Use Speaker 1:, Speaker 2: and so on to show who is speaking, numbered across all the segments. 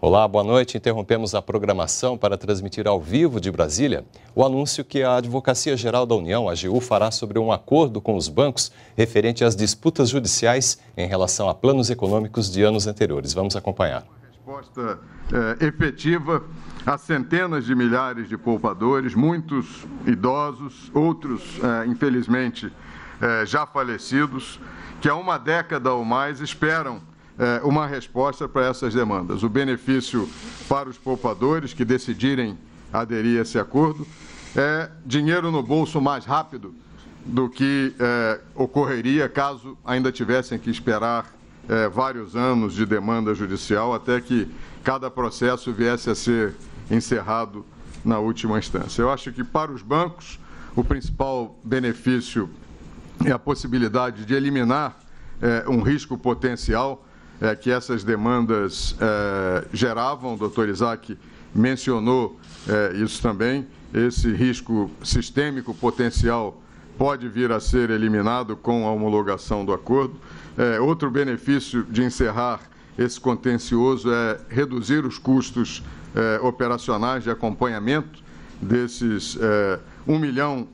Speaker 1: Olá, boa noite. Interrompemos a programação para transmitir ao vivo de Brasília o anúncio que a Advocacia Geral da União, a AGU, fará sobre um acordo com os bancos referente às disputas judiciais em relação a planos econômicos de anos anteriores. Vamos acompanhar.
Speaker 2: Resposta é, efetiva a centenas de milhares de poupadores, muitos idosos, outros, é, infelizmente, é, já falecidos, que há uma década ou mais esperam é, uma resposta para essas demandas. O benefício para os poupadores que decidirem aderir a esse acordo é dinheiro no bolso mais rápido do que é, ocorreria caso ainda tivessem que esperar é, vários anos de demanda judicial até que cada processo viesse a ser encerrado na última instância. Eu acho que para os bancos o principal benefício é a possibilidade de eliminar é, um risco potencial é, que essas demandas é, geravam. O doutor Isaac mencionou é, isso também. Esse risco sistêmico potencial pode vir a ser eliminado com a homologação do acordo. É, outro benefício de encerrar esse contencioso é reduzir os custos é, operacionais de acompanhamento desses um milhão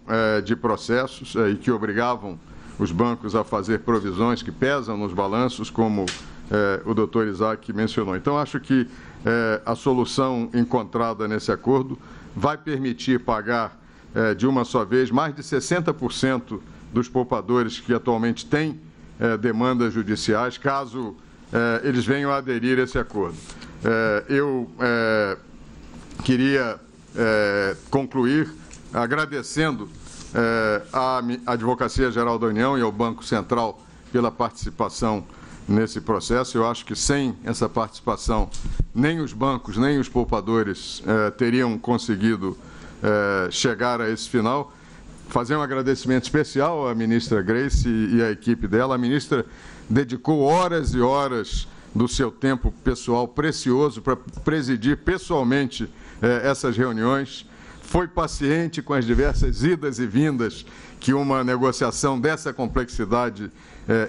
Speaker 2: de processos e que obrigavam os bancos a fazer provisões que pesam nos balanços, como é, o doutor Isaac mencionou. Então, acho que é, a solução encontrada nesse acordo vai permitir pagar é, de uma só vez mais de 60% dos poupadores que atualmente têm é, demandas judiciais, caso é, eles venham a aderir a esse acordo. É, eu queria concluir agradecendo à Advocacia Geral da União e ao Banco Central pela participação nesse processo. Eu acho que sem essa participação, nem os bancos, nem os poupadores eh, teriam conseguido eh, chegar a esse final. Fazer um agradecimento especial à ministra Grace e, e à equipe dela. A ministra dedicou horas e horas do seu tempo pessoal precioso para presidir pessoalmente eh, essas reuniões. Foi paciente com as diversas idas e vindas que uma negociação dessa complexidade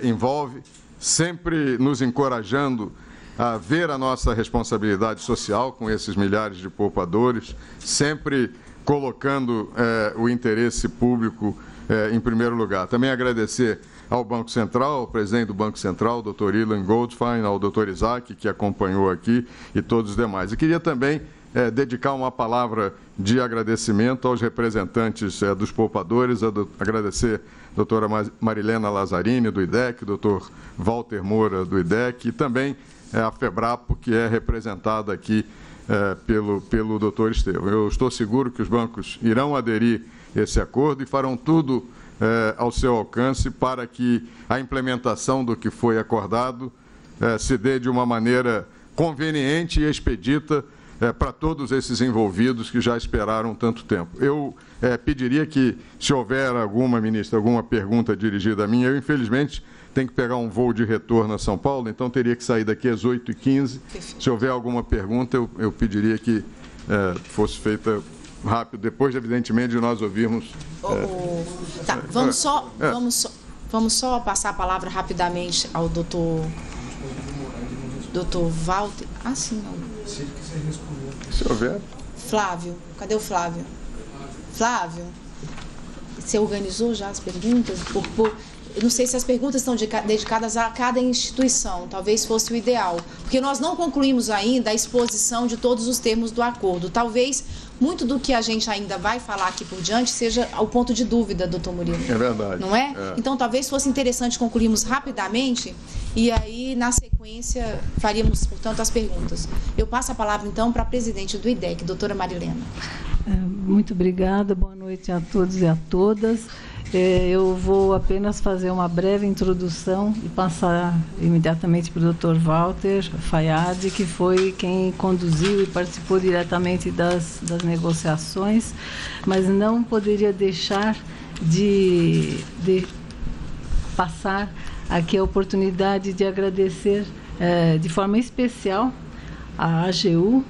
Speaker 2: envolve sempre nos encorajando a ver a nossa responsabilidade social com esses milhares de poupadores, sempre colocando eh, o interesse público eh, em primeiro lugar. Também agradecer ao Banco Central, ao presidente do Banco Central, Dr. Ilan Goldfein, ao Dr. Isaac, que acompanhou aqui, e todos os demais. E queria também é, dedicar uma palavra de agradecimento aos representantes é, dos poupadores, a do, agradecer a doutora Marilena Lazzarini, do IDEC, doutor Walter Moura, do IDEC, e também é, a FEBRAPO, que é representada aqui é, pelo, pelo doutor Estevam. Eu estou seguro que os bancos irão aderir esse acordo e farão tudo é, ao seu alcance para que a implementação do que foi acordado é, se dê de uma maneira conveniente e expedita é, para todos esses envolvidos que já esperaram tanto tempo. Eu é, pediria que, se houver alguma, ministra, alguma pergunta dirigida a mim, eu, infelizmente, tenho que pegar um voo de retorno a São Paulo, então teria que sair daqui às 8h15. Se houver alguma pergunta, eu, eu pediria que é, fosse feita rápido, depois, evidentemente, de nós ouvirmos.
Speaker 3: Oh, oh, tá, vamos só, é. vamos, só, vamos só passar a palavra rapidamente ao doutor. Doutor Walter. Ah, sim, não.
Speaker 2: Se houver.
Speaker 3: Flávio, cadê o Flávio? Flávio, você organizou já as perguntas? Por, por, eu não sei se as perguntas estão dedicadas a cada instituição, talvez fosse o ideal, porque nós não concluímos ainda a exposição de todos os termos do acordo. Talvez muito do que a gente ainda vai falar aqui por diante seja o ponto de dúvida, doutor Murilo.
Speaker 2: É verdade.
Speaker 3: Não é? é? Então talvez fosse interessante concluirmos rapidamente e aí, na sequência, faríamos, portanto, as perguntas. Eu passo a palavra, então, para a presidente do IDEC, doutora Marilena.
Speaker 4: É, muito obrigada, boa noite a todos e a todas. É, eu vou apenas fazer uma breve introdução e passar imediatamente para o Dr. Walter Fayad, que foi quem conduziu e participou diretamente das, das negociações, mas não poderia deixar de, de passar aqui a oportunidade de agradecer é, de forma especial à AGU,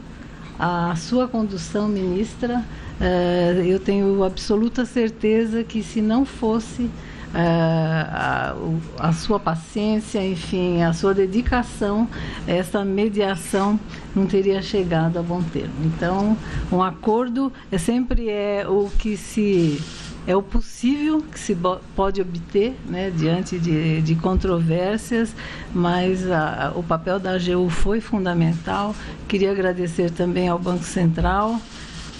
Speaker 4: a sua condução, ministra, eh, eu tenho absoluta certeza que se não fosse a, a, sua paciência, enfim, a sua dedicação, essa mediação não teria chegado a bom termo. Então, um acordo é sempre é o que se é o possível que se pode obter né, diante de, de controvérsias, mas a, o papel da AGU foi fundamental. Queria agradecer também ao Banco Central,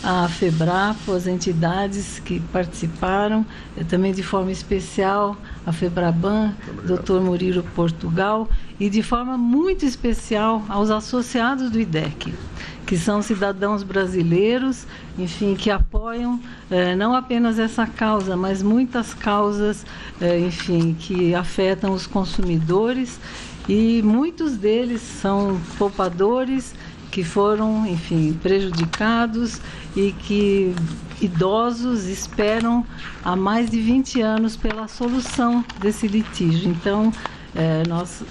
Speaker 4: à FEBRAPO, as entidades que participaram, também de forma especial a FEBRABAN, Dr. Murilo Portugal, e de forma muito especial aos associados do IDEC que são cidadãos brasileiros, enfim, que apoiam eh, não apenas essa causa, mas muitas causas, eh, enfim, que afetam os consumidores e muitos deles são poupadores que foram, enfim, prejudicados e que idosos esperam há mais de 20 anos pela solução desse litígio. Então, eh, nós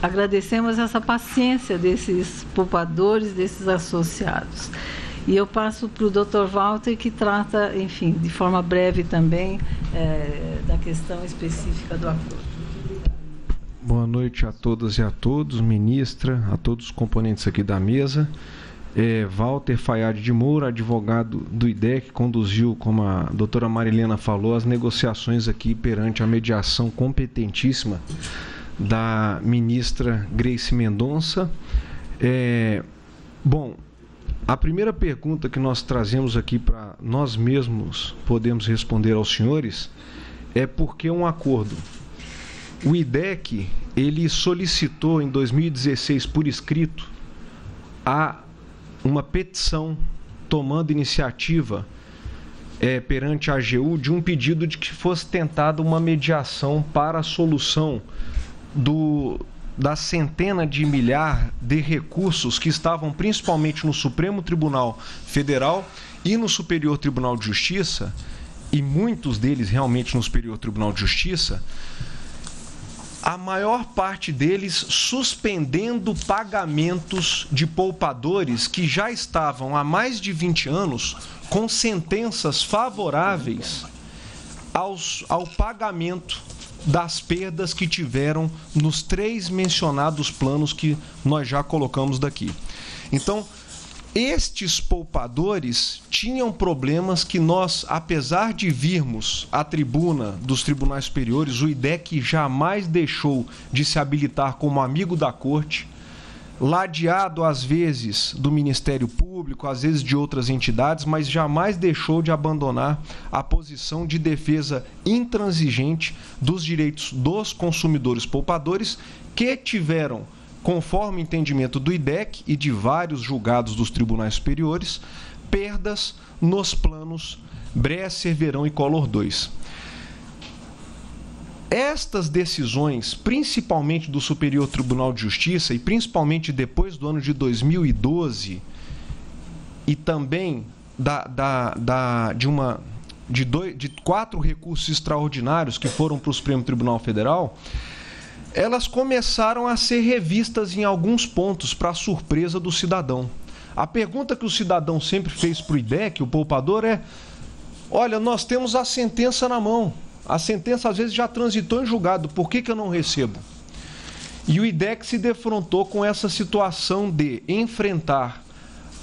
Speaker 4: agradecemos essa paciência desses poupadores, desses associados. E eu passo para o Dr. Walter, que trata, enfim, de forma breve também, é, da questão específica do acordo.
Speaker 5: Boa noite a todas e a todos, ministra, a todos os componentes aqui da mesa. É, Walter Fayad de Moura, advogado do IDEC, conduziu, como a doutora Marilena falou, as negociações aqui perante a mediação competentíssima da ministra Grace Mendonça. É, bom, a primeira pergunta que nós trazemos aqui para nós mesmos podemos responder aos senhores é por que um acordo? O IDEC ele solicitou em 2016 por escrito a uma petição tomando iniciativa é, perante a AGU de um pedido de que fosse tentada uma mediação para a solução do, da centena de milhar de recursos que estavam principalmente no Supremo Tribunal Federal e no Superior Tribunal de Justiça, e muitos deles realmente no Superior Tribunal de Justiça, a maior parte deles suspendendo pagamentos de poupadores que já estavam há mais de 20 anos com sentenças favoráveis aos, ao pagamento das perdas que tiveram nos três mencionados planos que nós já colocamos daqui. Então, estes poupadores tinham problemas que nós, apesar de virmos à tribuna dos tribunais superiores, o IDEC jamais deixou de se habilitar como amigo da corte ladeado às vezes do Ministério Público, às vezes de outras entidades, mas jamais deixou de abandonar a posição de defesa intransigente dos direitos dos consumidores poupadores que tiveram, conforme o entendimento do IDEC e de vários julgados dos tribunais superiores, perdas nos planos Bresser, Verão e Color 2. Estas decisões, principalmente do Superior Tribunal de Justiça e principalmente depois do ano de 2012 e também da, da, da, de uma de, dois, de quatro recursos extraordinários que foram para o Supremo Tribunal Federal, elas começaram a ser revistas em alguns pontos para surpresa do cidadão. A pergunta que o cidadão sempre fez para o IDEC, o poupador, é: olha, nós temos a sentença na mão. A sentença às vezes já transitou em julgado, por que, que eu não recebo? E o IDEC se defrontou com essa situação de enfrentar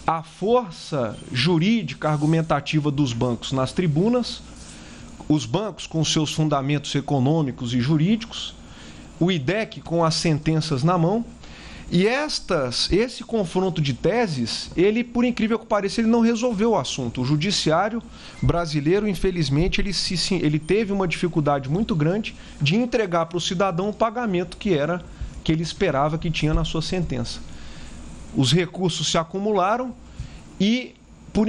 Speaker 5: a força jurídica argumentativa dos bancos nas tribunas, os bancos com seus fundamentos econômicos e jurídicos, o IDEC com as sentenças na mão e estas, esse confronto de teses, ele, por incrível que pareça, ele não resolveu o assunto. O judiciário brasileiro, infelizmente, ele, se, ele teve uma dificuldade muito grande de entregar para o cidadão o pagamento que era que ele esperava que tinha na sua sentença. Os recursos se acumularam e, por,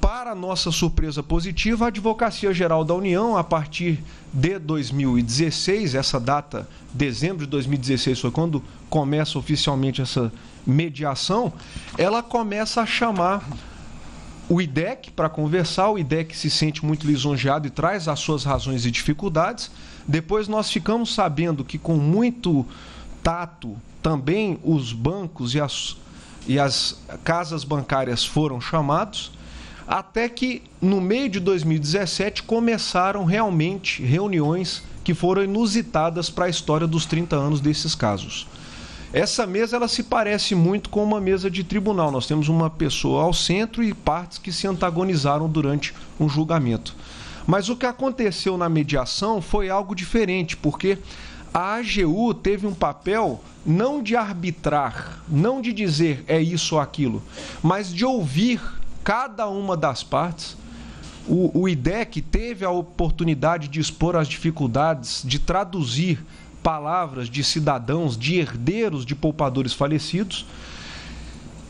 Speaker 5: para nossa surpresa positiva, a Advocacia Geral da União, a partir de 2016, essa data, dezembro de 2016, foi quando começa oficialmente essa mediação, ela começa a chamar o IDEC para conversar. O IDEC se sente muito lisonjeado e traz as suas razões e dificuldades. Depois nós ficamos sabendo que, com muito tato, também os bancos e as, e as casas bancárias foram chamados até que no meio de 2017 começaram realmente reuniões que foram inusitadas para a história dos 30 anos desses casos. Essa mesa ela se parece muito com uma mesa de tribunal. Nós temos uma pessoa ao centro e partes que se antagonizaram durante um julgamento. Mas o que aconteceu na mediação foi algo diferente, porque a AGU teve um papel não de arbitrar, não de dizer é isso ou aquilo, mas de ouvir cada uma das partes. O, o IDEC teve a oportunidade de expor as dificuldades, de traduzir palavras de cidadãos, de herdeiros de poupadores falecidos.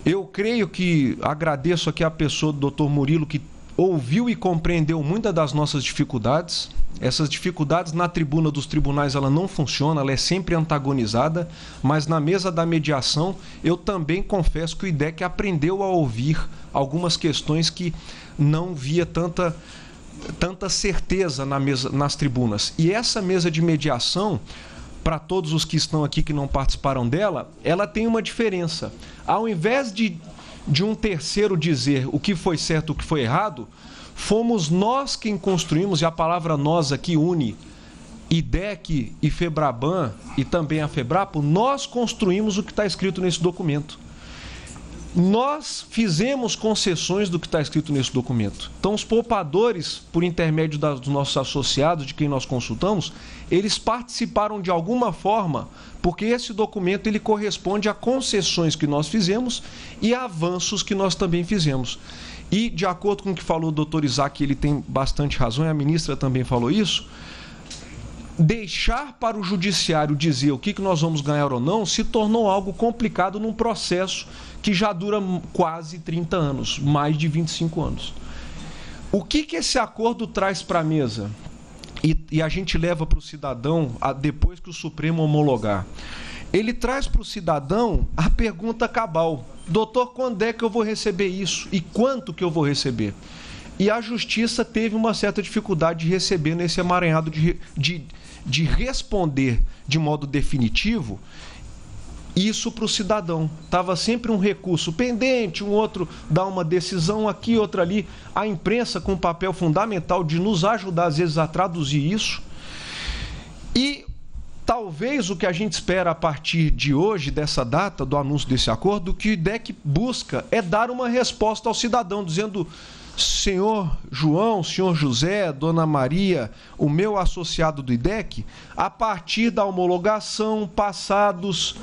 Speaker 5: Eu creio que agradeço aqui a pessoa do Dr. Murilo que ouviu e compreendeu muitas das nossas dificuldades. Essas dificuldades na tribuna dos tribunais ela não funciona, ela é sempre antagonizada, mas na mesa da mediação eu também confesso que o IDEC aprendeu a ouvir algumas questões que não via tanta tanta certeza na mesa, nas tribunas. E essa mesa de mediação, para todos os que estão aqui que não participaram dela, ela tem uma diferença. Ao invés de, de um terceiro dizer o que foi certo o que foi errado, fomos nós quem construímos, e a palavra nós aqui une IDEC e FEBRABAN e também a FEBRAPO, nós construímos o que está escrito nesse documento nós fizemos concessões do que está escrito nesse documento. Então, os poupadores, por intermédio dos nossos associados, de quem nós consultamos, eles participaram de alguma forma, porque esse documento ele corresponde a concessões que nós fizemos e avanços que nós também fizemos. E, de acordo com o que falou o doutor Isaac, ele tem bastante razão, e a ministra também falou isso, deixar para o judiciário dizer o que, que nós vamos ganhar ou não se tornou algo complicado num processo que já dura quase 30 anos, mais de 25 anos. O que, que esse acordo traz para a mesa? E, e, a gente leva para o cidadão a, depois que o Supremo homologar. Ele traz para o cidadão a pergunta cabal: doutor, quando é que eu vou receber isso? E quanto que eu vou receber? E a justiça teve uma certa dificuldade de receber nesse emaranhado de, de, de responder de modo definitivo isso para o cidadão. Estava sempre um recurso pendente, um outro dá uma decisão aqui, outra ali. A imprensa com um papel fundamental de nos ajudar, às vezes, a traduzir isso. E talvez o que a gente espera a partir de hoje, dessa data, do anúncio desse acordo, o que o IDEC busca é dar uma resposta ao cidadão, dizendo. Senhor João, senhor José, dona Maria, o meu associado do IDEC, a partir da homologação, passados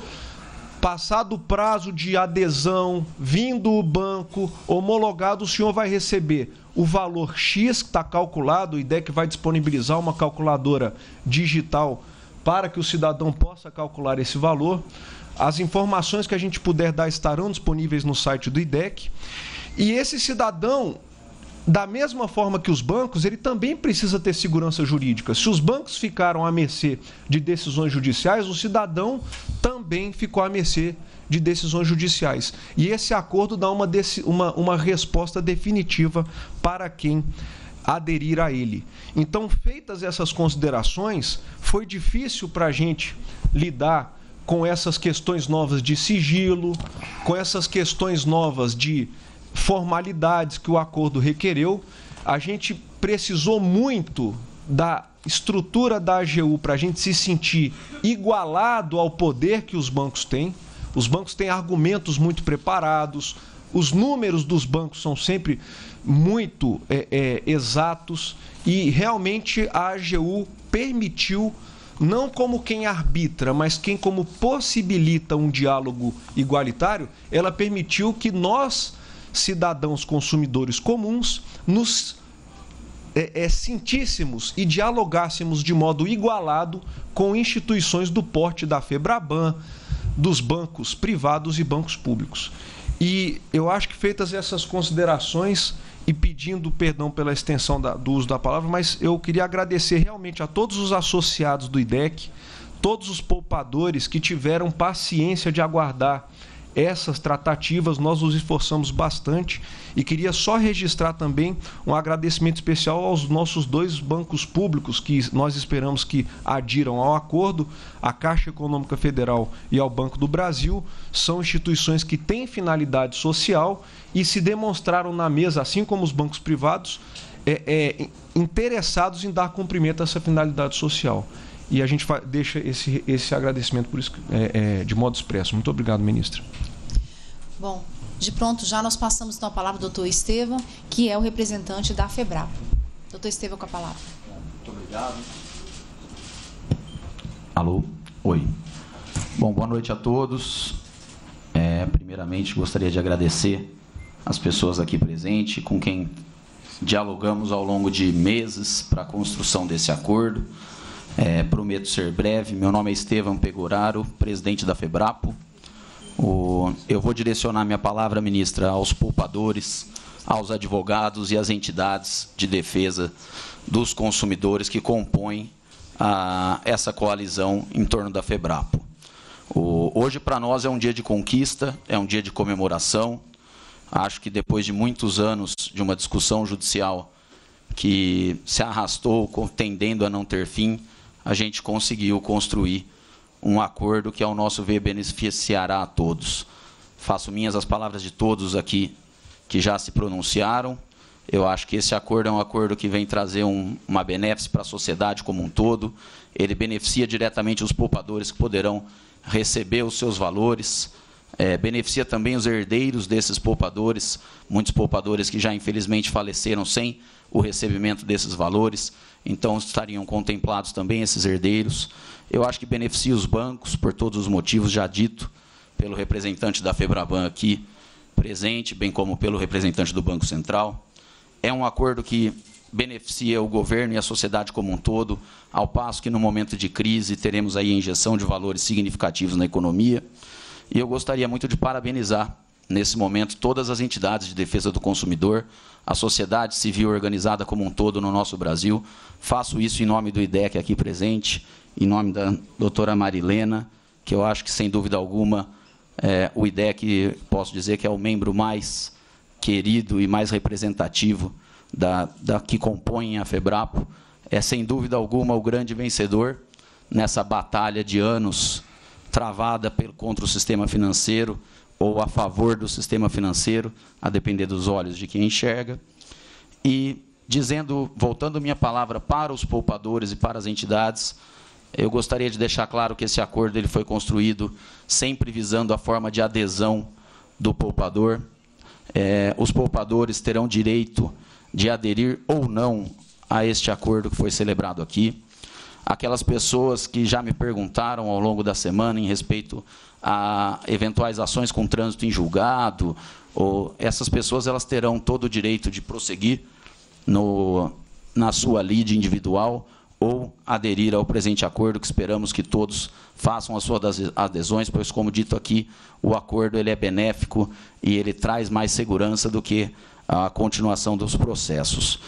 Speaker 5: passado o prazo de adesão, vindo o banco, homologado, o senhor vai receber o valor X que está calculado, o IDEC vai disponibilizar uma calculadora digital para que o cidadão possa calcular esse valor. As informações que a gente puder dar estarão disponíveis no site do IDEC. E esse cidadão, da mesma forma que os bancos, ele também precisa ter segurança jurídica. Se os bancos ficaram à mercê de decisões judiciais, o cidadão também ficou à mercê de decisões judiciais. E esse acordo dá uma, uma, uma resposta definitiva para quem aderir a ele. Então, feitas essas considerações, foi difícil para a gente lidar com essas questões novas de sigilo, com essas questões novas de formalidades que o acordo requereu. A gente precisou muito da estrutura da AGU para a gente se sentir igualado ao poder que os bancos têm. Os bancos têm argumentos muito preparados, os números dos bancos são sempre muito é, é, exatos e realmente a AGU permitiu, não como quem arbitra, mas quem como possibilita um diálogo igualitário, ela permitiu que nós cidadãos consumidores comuns, nos é, é, sentíssemos e dialogássemos de modo igualado com instituições do porte da FEBRABAN, dos bancos privados e bancos públicos. E eu acho que feitas essas considerações e pedindo perdão pela extensão da, do uso da palavra, mas eu queria agradecer realmente a todos os associados do IDEC, todos os poupadores que tiveram paciência de aguardar essas tratativas, nós nos esforçamos bastante e queria só registrar também um agradecimento especial aos nossos dois bancos públicos que nós esperamos que adiram ao acordo, a Caixa Econômica Federal e ao Banco do Brasil, são instituições que têm finalidade social e se demonstraram na mesa, assim como os bancos privados, é, é, interessados em dar cumprimento a essa finalidade social. E a gente deixa esse, esse agradecimento por isso, é, é, de modo expresso. Muito obrigado, ministra.
Speaker 3: Bom, de pronto já nós passamos então a palavra ao doutor Estevam, que é o representante da FEBRAP. Doutor Estevam com a palavra. Muito obrigado.
Speaker 6: Alô? Oi. Bom, boa noite a todos. É, primeiramente, gostaria de agradecer as pessoas aqui presentes, com quem dialogamos ao longo de meses para a construção desse acordo. É, prometo ser breve. Meu nome é Estevam Pegoraro, presidente da FEBRAPO. O, eu vou direcionar minha palavra, ministra, aos poupadores, aos advogados e às entidades de defesa dos consumidores que compõem a, essa coalizão em torno da FEBRAPO. O, hoje, para nós, é um dia de conquista, é um dia de comemoração. Acho que depois de muitos anos de uma discussão judicial que se arrastou, tendendo a não ter fim, a gente conseguiu construir um acordo que, ao nosso ver, beneficiará a todos. Faço minhas as palavras de todos aqui que já se pronunciaram. Eu acho que esse acordo é um acordo que vem trazer um, uma benefício para a sociedade como um todo. Ele beneficia diretamente os poupadores que poderão receber os seus valores. É, beneficia também os herdeiros desses poupadores, muitos poupadores que já infelizmente faleceram sem o recebimento desses valores então estariam contemplados também esses herdeiros. Eu acho que beneficia os bancos, por todos os motivos já dito pelo representante da Febraban aqui presente, bem como pelo representante do Banco Central. É um acordo que beneficia o governo e a sociedade como um todo, ao passo que no momento de crise teremos aí a injeção de valores significativos na economia. E eu gostaria muito de parabenizar nesse momento todas as entidades de defesa do consumidor, a sociedade civil organizada como um todo no nosso Brasil. Faço isso em nome do IDEC aqui presente, em nome da doutora Marilena, que eu acho que, sem dúvida alguma, é, o IDEC, posso dizer que é o membro mais querido e mais representativo da, da que compõem a FEBRAPO, é, sem dúvida alguma, o grande vencedor nessa batalha de anos travada contra o sistema financeiro, ou a favor do sistema financeiro, a depender dos olhos de quem enxerga. E dizendo, voltando minha palavra para os poupadores e para as entidades, eu gostaria de deixar claro que esse acordo ele foi construído sempre visando a forma de adesão do poupador. É, os poupadores terão direito de aderir ou não a este acordo que foi celebrado aqui. Aquelas pessoas que já me perguntaram ao longo da semana em respeito a eventuais ações com trânsito em julgado, ou essas pessoas elas terão todo o direito de prosseguir no, na sua lide individual ou aderir ao presente acordo, que esperamos que todos façam as suas adesões, pois, como dito aqui, o acordo ele é benéfico e ele traz mais segurança do que a continuação dos processos.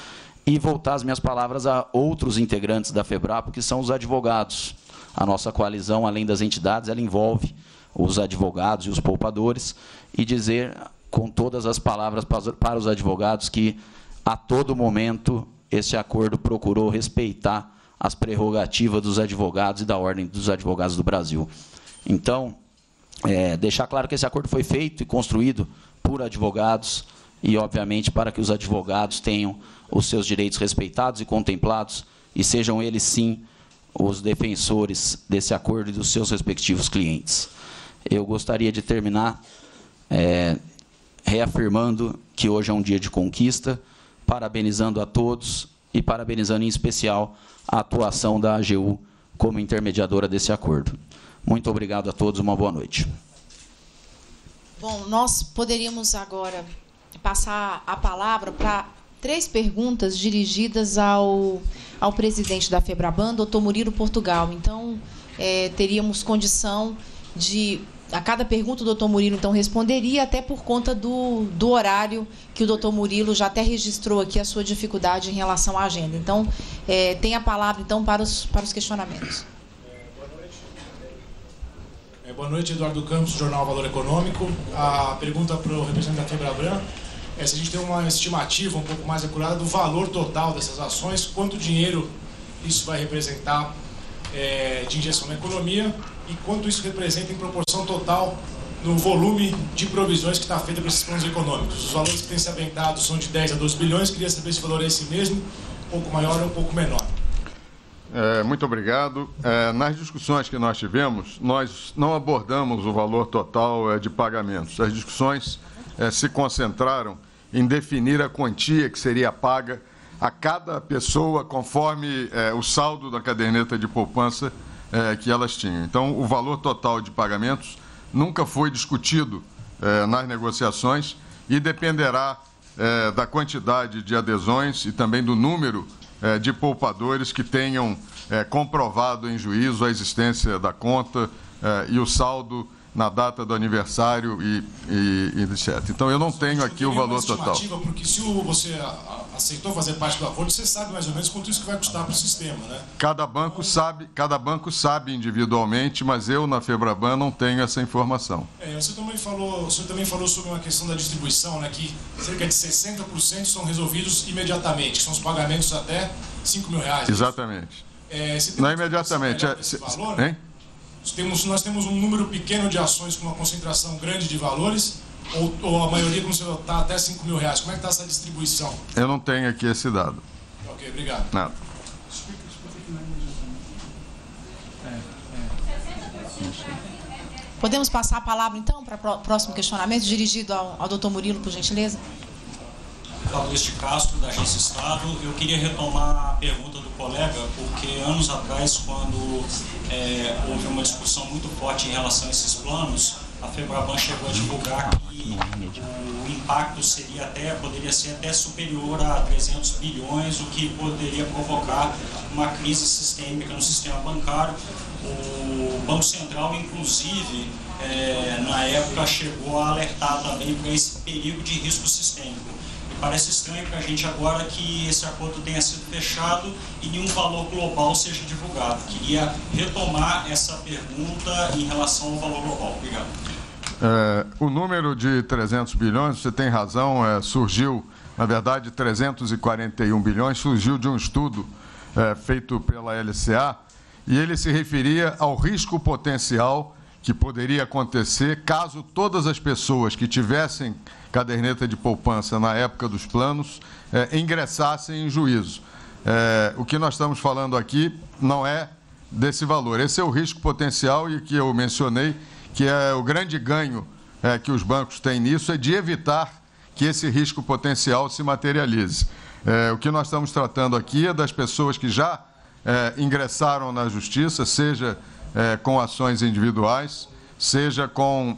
Speaker 6: E voltar as minhas palavras a outros integrantes da FEBRAPO, que são os advogados. A nossa coalizão, além das entidades, ela envolve os advogados e os poupadores e dizer com todas as palavras para os advogados que a todo momento esse acordo procurou respeitar as prerrogativas dos advogados e da ordem dos advogados do Brasil. Então, é, deixar claro que esse acordo foi feito e construído por advogados e, obviamente, para que os advogados tenham os seus direitos respeitados e contemplados e sejam eles, sim, os defensores desse acordo e dos seus respectivos clientes eu gostaria de terminar é, reafirmando que hoje é um dia de conquista, parabenizando a todos e parabenizando em especial a atuação da AGU como intermediadora desse acordo. Muito obrigado a todos, uma boa noite.
Speaker 3: Bom, nós poderíamos agora passar a palavra para três perguntas dirigidas ao, ao presidente da FEBRABAN, doutor Murilo Portugal. Então, é, teríamos condição de a cada pergunta o doutor Murilo então responderia, até por conta do, do horário que o doutor Murilo já até registrou aqui a sua dificuldade em relação à agenda. Então, é, tem a palavra então para os, para os questionamentos.
Speaker 7: É, boa noite, Eduardo Campos, Jornal Valor Econômico. A pergunta para o representante da Febraban é se a gente tem uma estimativa um pouco mais acurada do valor total dessas ações, quanto dinheiro isso vai representar é, de injeção na economia e quanto isso representa em proporção total no volume de provisões que está feita para esses planos econômicos. Os valores que têm se aventado são de 10 a 12 bilhões, queria saber se o valor é esse mesmo, um pouco maior ou um pouco menor.
Speaker 2: É, muito obrigado. É, nas discussões que nós tivemos, nós não abordamos o valor total é, de pagamentos. As discussões é, se concentraram em definir a quantia que seria paga a cada pessoa conforme é, o saldo da caderneta de poupança é, que elas tinham. Então, o valor total de pagamentos nunca foi discutido nas negociações e dependerá da quantidade de adesões e também do número de poupadores que tenham comprovado em juízo a existência da conta e o saldo na data do aniversário e, e, e etc. Então eu não tenho aqui o valor total.
Speaker 7: Porque se você aceitou fazer parte do acordo, você sabe mais ou menos quanto isso que vai custar para o sistema, né?
Speaker 2: Cada banco sabe, cada banco sabe individualmente, mas eu na Febraban não tenho essa informação.
Speaker 7: É, você também falou, você também falou sobre uma questão da distribuição, né, que cerca de 60% são resolvidos imediatamente, que são os pagamentos até 5 mil reais.
Speaker 2: Exatamente. É, não imediatamente. É,
Speaker 7: valor, hein? Temos, nós temos um número pequeno de ações com uma concentração grande de valores, ou, ou a maioria, como você está até 5 mil reais. Como é que está essa distribuição?
Speaker 2: Eu não tenho aqui esse dado.
Speaker 7: Ok, obrigado.
Speaker 2: Nada.
Speaker 3: Podemos passar a palavra, então, para o próximo questionamento, dirigido ao, ao doutor Murilo, por gentileza?
Speaker 8: Augusto Castro, da Agência Estado. Eu queria retomar a pergunta do colega, porque anos atrás, quando é, houve uma discussão muito forte em relação a esses planos, a Febraban chegou a divulgar que o impacto seria até, poderia ser até superior a 300 bilhões, o que poderia provocar uma crise sistêmica no sistema bancário. O Banco Central, inclusive, é, na época, chegou a alertar também para esse perigo de risco sistêmico. Parece estranho para a gente agora que esse acordo tenha sido fechado e nenhum valor global seja divulgado. Queria retomar essa pergunta em relação ao valor global. Obrigado.
Speaker 2: É, o número de 300 bilhões, você tem razão, é, surgiu, na verdade, 341 bilhões, surgiu de um estudo é, feito pela LCA e ele se referia ao risco potencial que poderia acontecer caso todas as pessoas que tivessem caderneta de poupança na época dos planos é, ingressassem em juízo. É, o que nós estamos falando aqui não é desse valor. Esse é o risco potencial e que eu mencionei, que é o grande ganho é, que os bancos têm nisso, é de evitar que esse risco potencial se materialize. O que nós estamos tratando aqui é das pessoas que já ingressaram na justiça, seja é, com ações individuais, seja com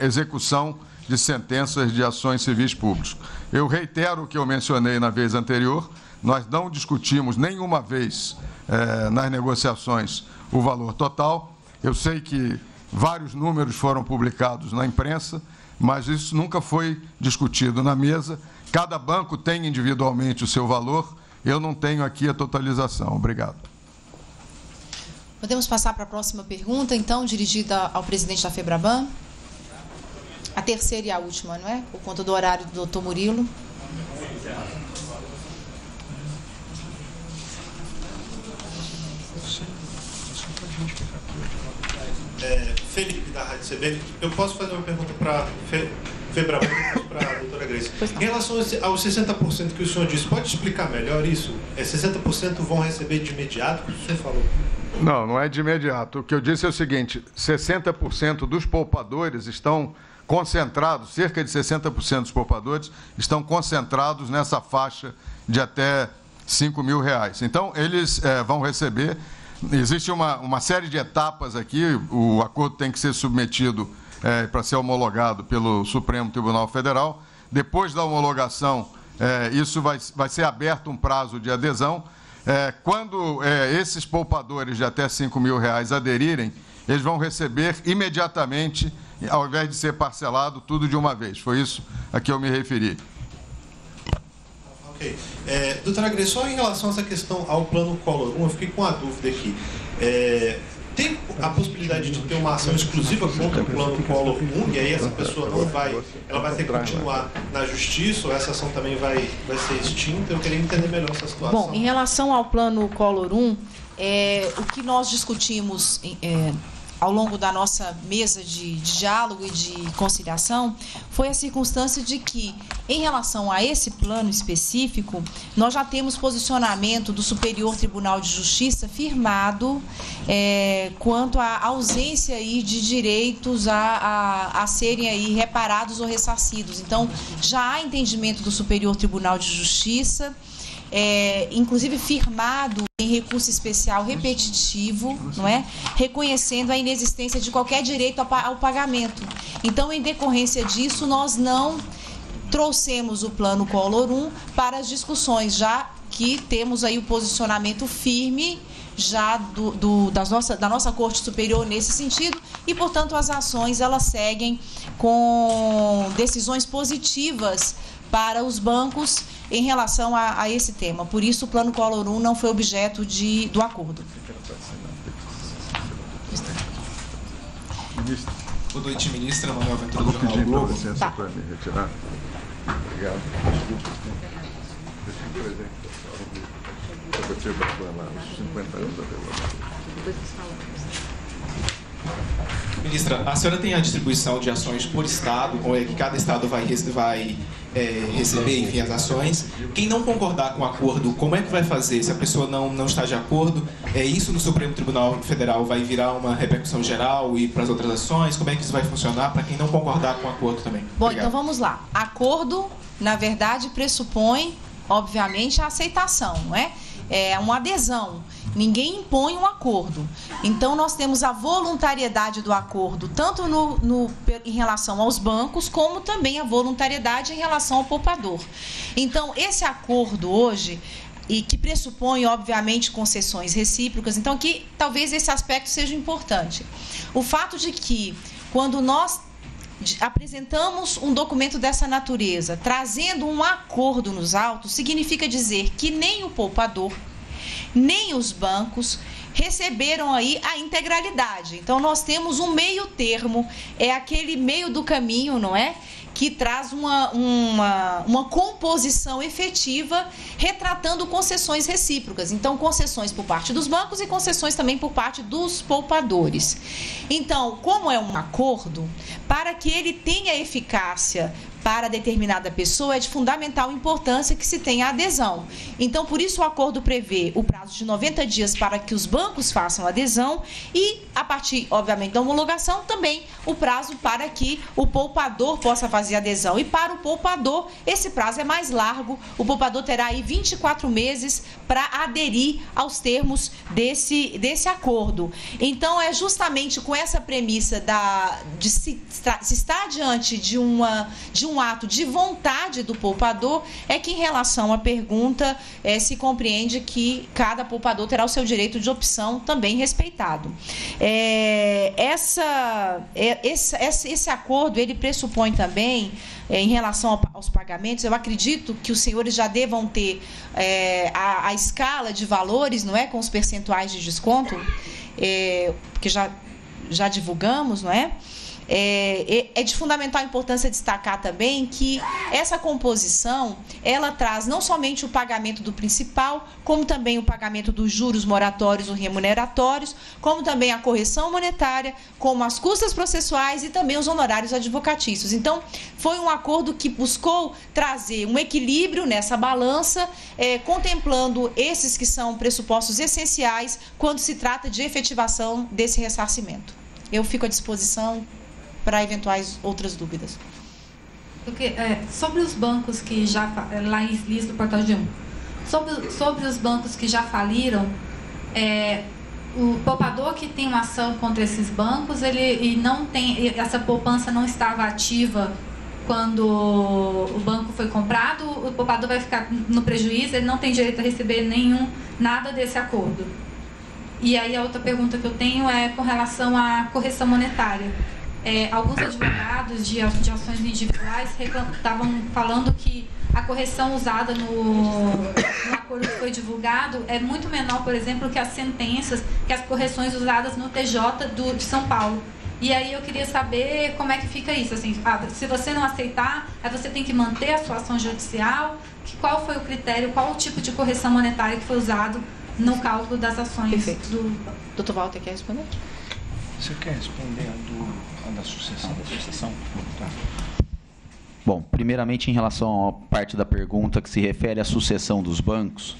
Speaker 2: execução de sentenças de ações civis públicos. Eu reitero o que eu mencionei na vez anterior, nós não discutimos nenhuma vez eh, nas negociações o valor total. Eu sei que vários números foram publicados na imprensa, mas isso nunca foi discutido na mesa. Cada banco tem individualmente o seu valor, eu não tenho aqui a totalização. Obrigado.
Speaker 3: Podemos passar para a próxima pergunta, então, dirigida ao presidente da FEBRABAN. A terceira e a última, não é? Por conta do horário do doutor Murilo.
Speaker 9: É, Felipe, da Rádio CBN, eu posso fazer uma pergunta para Fe, para a doutora Grace. Em relação aos 60% que o senhor disse, pode explicar melhor isso? É 60% vão receber de imediato, o senhor falou?
Speaker 2: Não, não é de imediato. O que eu disse é o seguinte: 60% dos poupadores estão concentrados, cerca de 60% dos poupadores estão concentrados nessa faixa de até 5 mil reais. Então, eles é, vão receber. Existe uma, uma série de etapas aqui, o acordo tem que ser submetido é, para ser homologado pelo Supremo Tribunal Federal. Depois da homologação, é, isso vai, vai ser aberto um prazo de adesão. É, quando é, esses poupadores de até 5 mil reais aderirem, eles vão receber imediatamente ao invés de ser parcelado tudo de uma vez. Foi isso a que eu me referi.
Speaker 9: Ok. É, doutora só em relação a essa questão ao plano Collor 1, eu fiquei com uma dúvida aqui. É, tem a possibilidade de ter uma ação exclusiva contra o plano Collor 1 e aí essa pessoa não vai, ela vai ter que continuar na justiça ou essa ação também vai, vai ser extinta? Eu queria entender melhor essa situação.
Speaker 3: Bom, em relação ao plano Collor 1, é, o que nós discutimos é, ao longo da nossa mesa de, de, diálogo e de conciliação foi a circunstância de que, em relação a esse plano específico, nós já temos posicionamento do Superior Tribunal de Justiça firmado é, quanto à ausência aí de direitos a, a, a serem aí reparados ou ressarcidos. Então, já há entendimento do Superior Tribunal de Justiça é, inclusive firmado em recurso especial repetitivo, não é? reconhecendo a inexistência de qualquer direito ao pagamento. Então, em decorrência disso, nós não trouxemos o plano Collor 1 para as discussões, já que temos aí o posicionamento firme já do, do, das nossa, da nossa Corte Superior nesse sentido e, portanto, as ações elas seguem com decisões positivas para os bancos em relação a, a esse tema. Por isso, o Plano Collor 1 não foi objeto de, do acordo.
Speaker 10: Boa noite, ministra. Manuel Ventura do Jornal Globo.
Speaker 2: licença tá. para me retirar. Obrigado. Eu vou te lá, os 50 anos da.
Speaker 10: Ministra, a senhora tem a distribuição de ações por estado, ou é que cada estado vai, vai é, receber, enfim, as ações. Quem não concordar com o acordo, como é que vai fazer? Se a pessoa não, não está de acordo, é isso no Supremo Tribunal Federal vai virar uma repercussão geral e para as outras ações? Como é que isso vai funcionar para quem não concordar com o acordo também?
Speaker 3: Bom, Obrigado. então vamos lá. Acordo, na verdade, pressupõe, obviamente, a aceitação, não é? É uma adesão. Ninguém impõe um acordo. Então, nós temos a voluntariedade do acordo, tanto no, no, em relação aos bancos, como também a voluntariedade em relação ao poupador. Então, esse acordo hoje e que pressupõe, obviamente, concessões recíprocas. Então, aqui talvez esse aspecto seja importante. O fato de que, quando nós apresentamos um documento dessa natureza, trazendo um acordo nos autos, significa dizer que nem o poupador, nem os bancos receberam aí a integralidade. Então nós temos um meio termo, é aquele meio do caminho, não é? que traz uma, uma, uma composição efetiva retratando concessões recíprocas. Então, concessões por parte dos bancos e concessões também por parte dos poupadores. Então, como é um acordo, para que ele tenha eficácia para determinada pessoa é de fundamental importância que se tenha adesão. Então, por isso o acordo prevê o prazo de 90 dias para que os bancos façam adesão e, a partir, obviamente, da homologação, também o prazo para que o poupador possa fazer adesão. E para o poupador, esse prazo é mais largo. O poupador terá aí 24 meses para aderir aos termos desse, desse acordo. Então, é justamente com essa premissa da, de se, se estar diante de, uma, de um um ato de vontade do poupador, é que em relação à pergunta é, se compreende que cada poupador terá o seu direito de opção também respeitado. É, essa, é, esse, esse acordo ele pressupõe também é, em relação aos pagamentos, eu acredito que os senhores já devam ter é, a, a, escala de valores, não é, com os percentuais de desconto, é, que já já divulgamos, não é? É, é, de fundamental importância destacar também que essa composição ela traz não somente o pagamento do principal, como também o pagamento dos juros moratórios ou remuneratórios, como também a correção monetária, como as custas processuais e também os honorários advocatícios. Então, foi um acordo que buscou trazer um equilíbrio nessa balança, é, contemplando esses que são pressupostos essenciais quando se trata de efetivação desse ressarcimento. Eu fico à disposição para eventuais outras dúvidas.
Speaker 11: Porque, é, sobre os bancos que já é, lá em lista do portal de 1, sobre, sobre os bancos que já faliram, é, o poupador que tem uma ação contra esses bancos, ele e não tem essa poupança não estava ativa quando o banco foi comprado, o poupador vai ficar no prejuízo, ele não tem direito a receber nenhum nada desse acordo. E aí a outra pergunta que eu tenho é com relação à correção monetária é, alguns advogados de, de ações individuais estavam falando que a correção usada no, no acordo que foi divulgado é muito menor, por exemplo, que as sentenças, que as correções usadas no TJ do, de São Paulo. E aí eu queria saber como é que fica isso. Assim, ah, se você não aceitar, aí você tem que manter a sua ação judicial. Que, qual foi o critério, qual o tipo de correção monetária que foi usado no cálculo das ações
Speaker 3: Perfeito.
Speaker 11: do.
Speaker 3: Doutor Walter, quer responder?
Speaker 5: Você quer responder a, do, da sucessão?
Speaker 6: da sucessão? Tá. Bom, primeiramente em relação à parte da pergunta que se refere à sucessão dos bancos,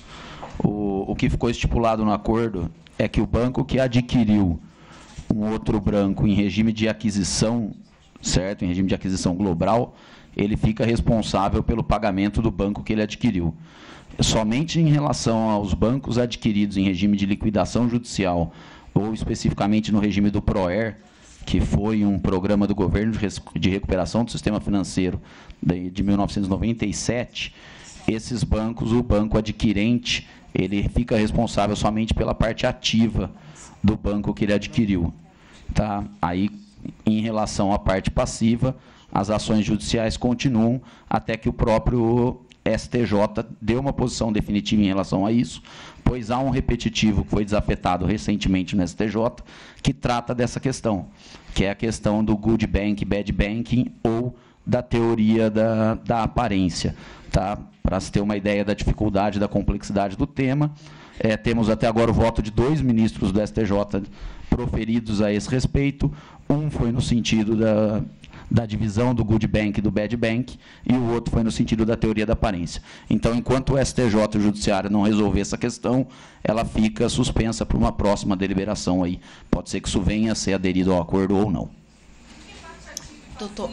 Speaker 6: o, o que ficou estipulado no acordo é que o banco que adquiriu um outro branco em regime de aquisição, certo? Em regime de aquisição global, ele fica responsável pelo pagamento do banco que ele adquiriu. Somente em relação aos bancos adquiridos em regime de liquidação judicial, ou especificamente no regime do PROER, que foi um programa do governo de recuperação do sistema financeiro de 1997, esses bancos, o banco adquirente, ele fica responsável somente pela parte ativa do banco que ele adquiriu. Tá? Aí, em relação à parte passiva, as ações judiciais continuam até que o próprio STJ deu uma posição definitiva em relação a isso, pois há um repetitivo que foi desafetado recentemente no STJ que trata dessa questão, que é a questão do good bank, bad banking ou da teoria da, da aparência. Tá? Para se ter uma ideia da dificuldade, da complexidade do tema, é, temos até agora o voto de dois ministros do STJ proferidos a esse respeito. Um foi no sentido da, da divisão do good bank e do bad bank, e o outro foi no sentido da teoria da aparência. Então, enquanto o STJ e o Judiciário não resolver essa questão, ela fica suspensa para uma próxima deliberação aí. Pode ser que isso venha a ser aderido ao acordo ou não.
Speaker 3: Doutor.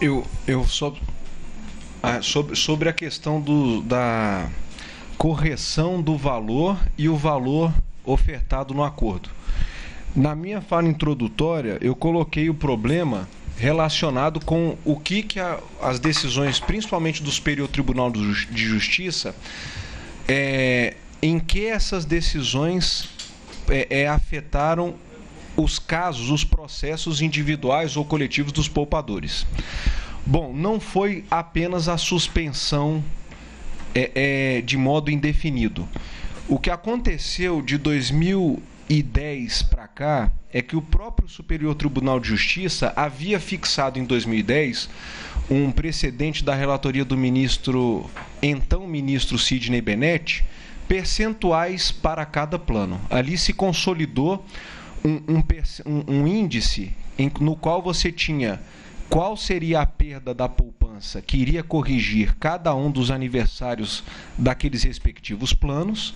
Speaker 5: Eu, eu só ah, sobre, sobre a questão do, da correção do valor e o valor ofertado no acordo. Na minha fala introdutória, eu coloquei o problema relacionado com o que, que a, as decisões, principalmente do Superior Tribunal de Justiça, é, em que essas decisões é, é, afetaram os casos, os processos individuais ou coletivos dos poupadores. Bom, não foi apenas a suspensão é, é, de modo indefinido. O que aconteceu de 2010 para cá é que o próprio Superior Tribunal de Justiça havia fixado em 2010 um precedente da relatoria do ministro, então ministro Sidney Bennett, percentuais para cada plano. Ali se consolidou um, um, um índice em, no qual você tinha qual seria a perda da poupança que iria corrigir cada um dos aniversários daqueles respectivos planos,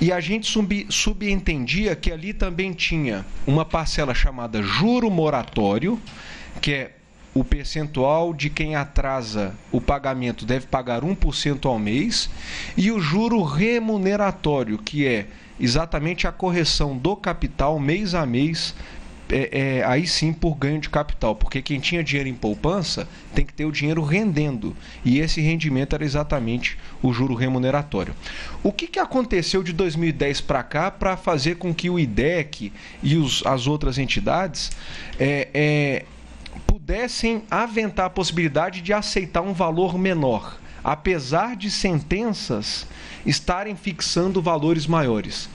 Speaker 5: e a gente sub, subentendia que ali também tinha uma parcela chamada juro moratório, que é o percentual de quem atrasa o pagamento deve pagar 1% ao mês, e o juro remuneratório, que é exatamente a correção do capital mês a mês é, é, aí sim por ganho de capital, porque quem tinha dinheiro em poupança tem que ter o dinheiro rendendo, e esse rendimento era exatamente o juro remuneratório. O que, que aconteceu de 2010 para cá para fazer com que o IDEC e os, as outras entidades é, é, pudessem aventar a possibilidade de aceitar um valor menor, apesar de sentenças estarem fixando valores maiores?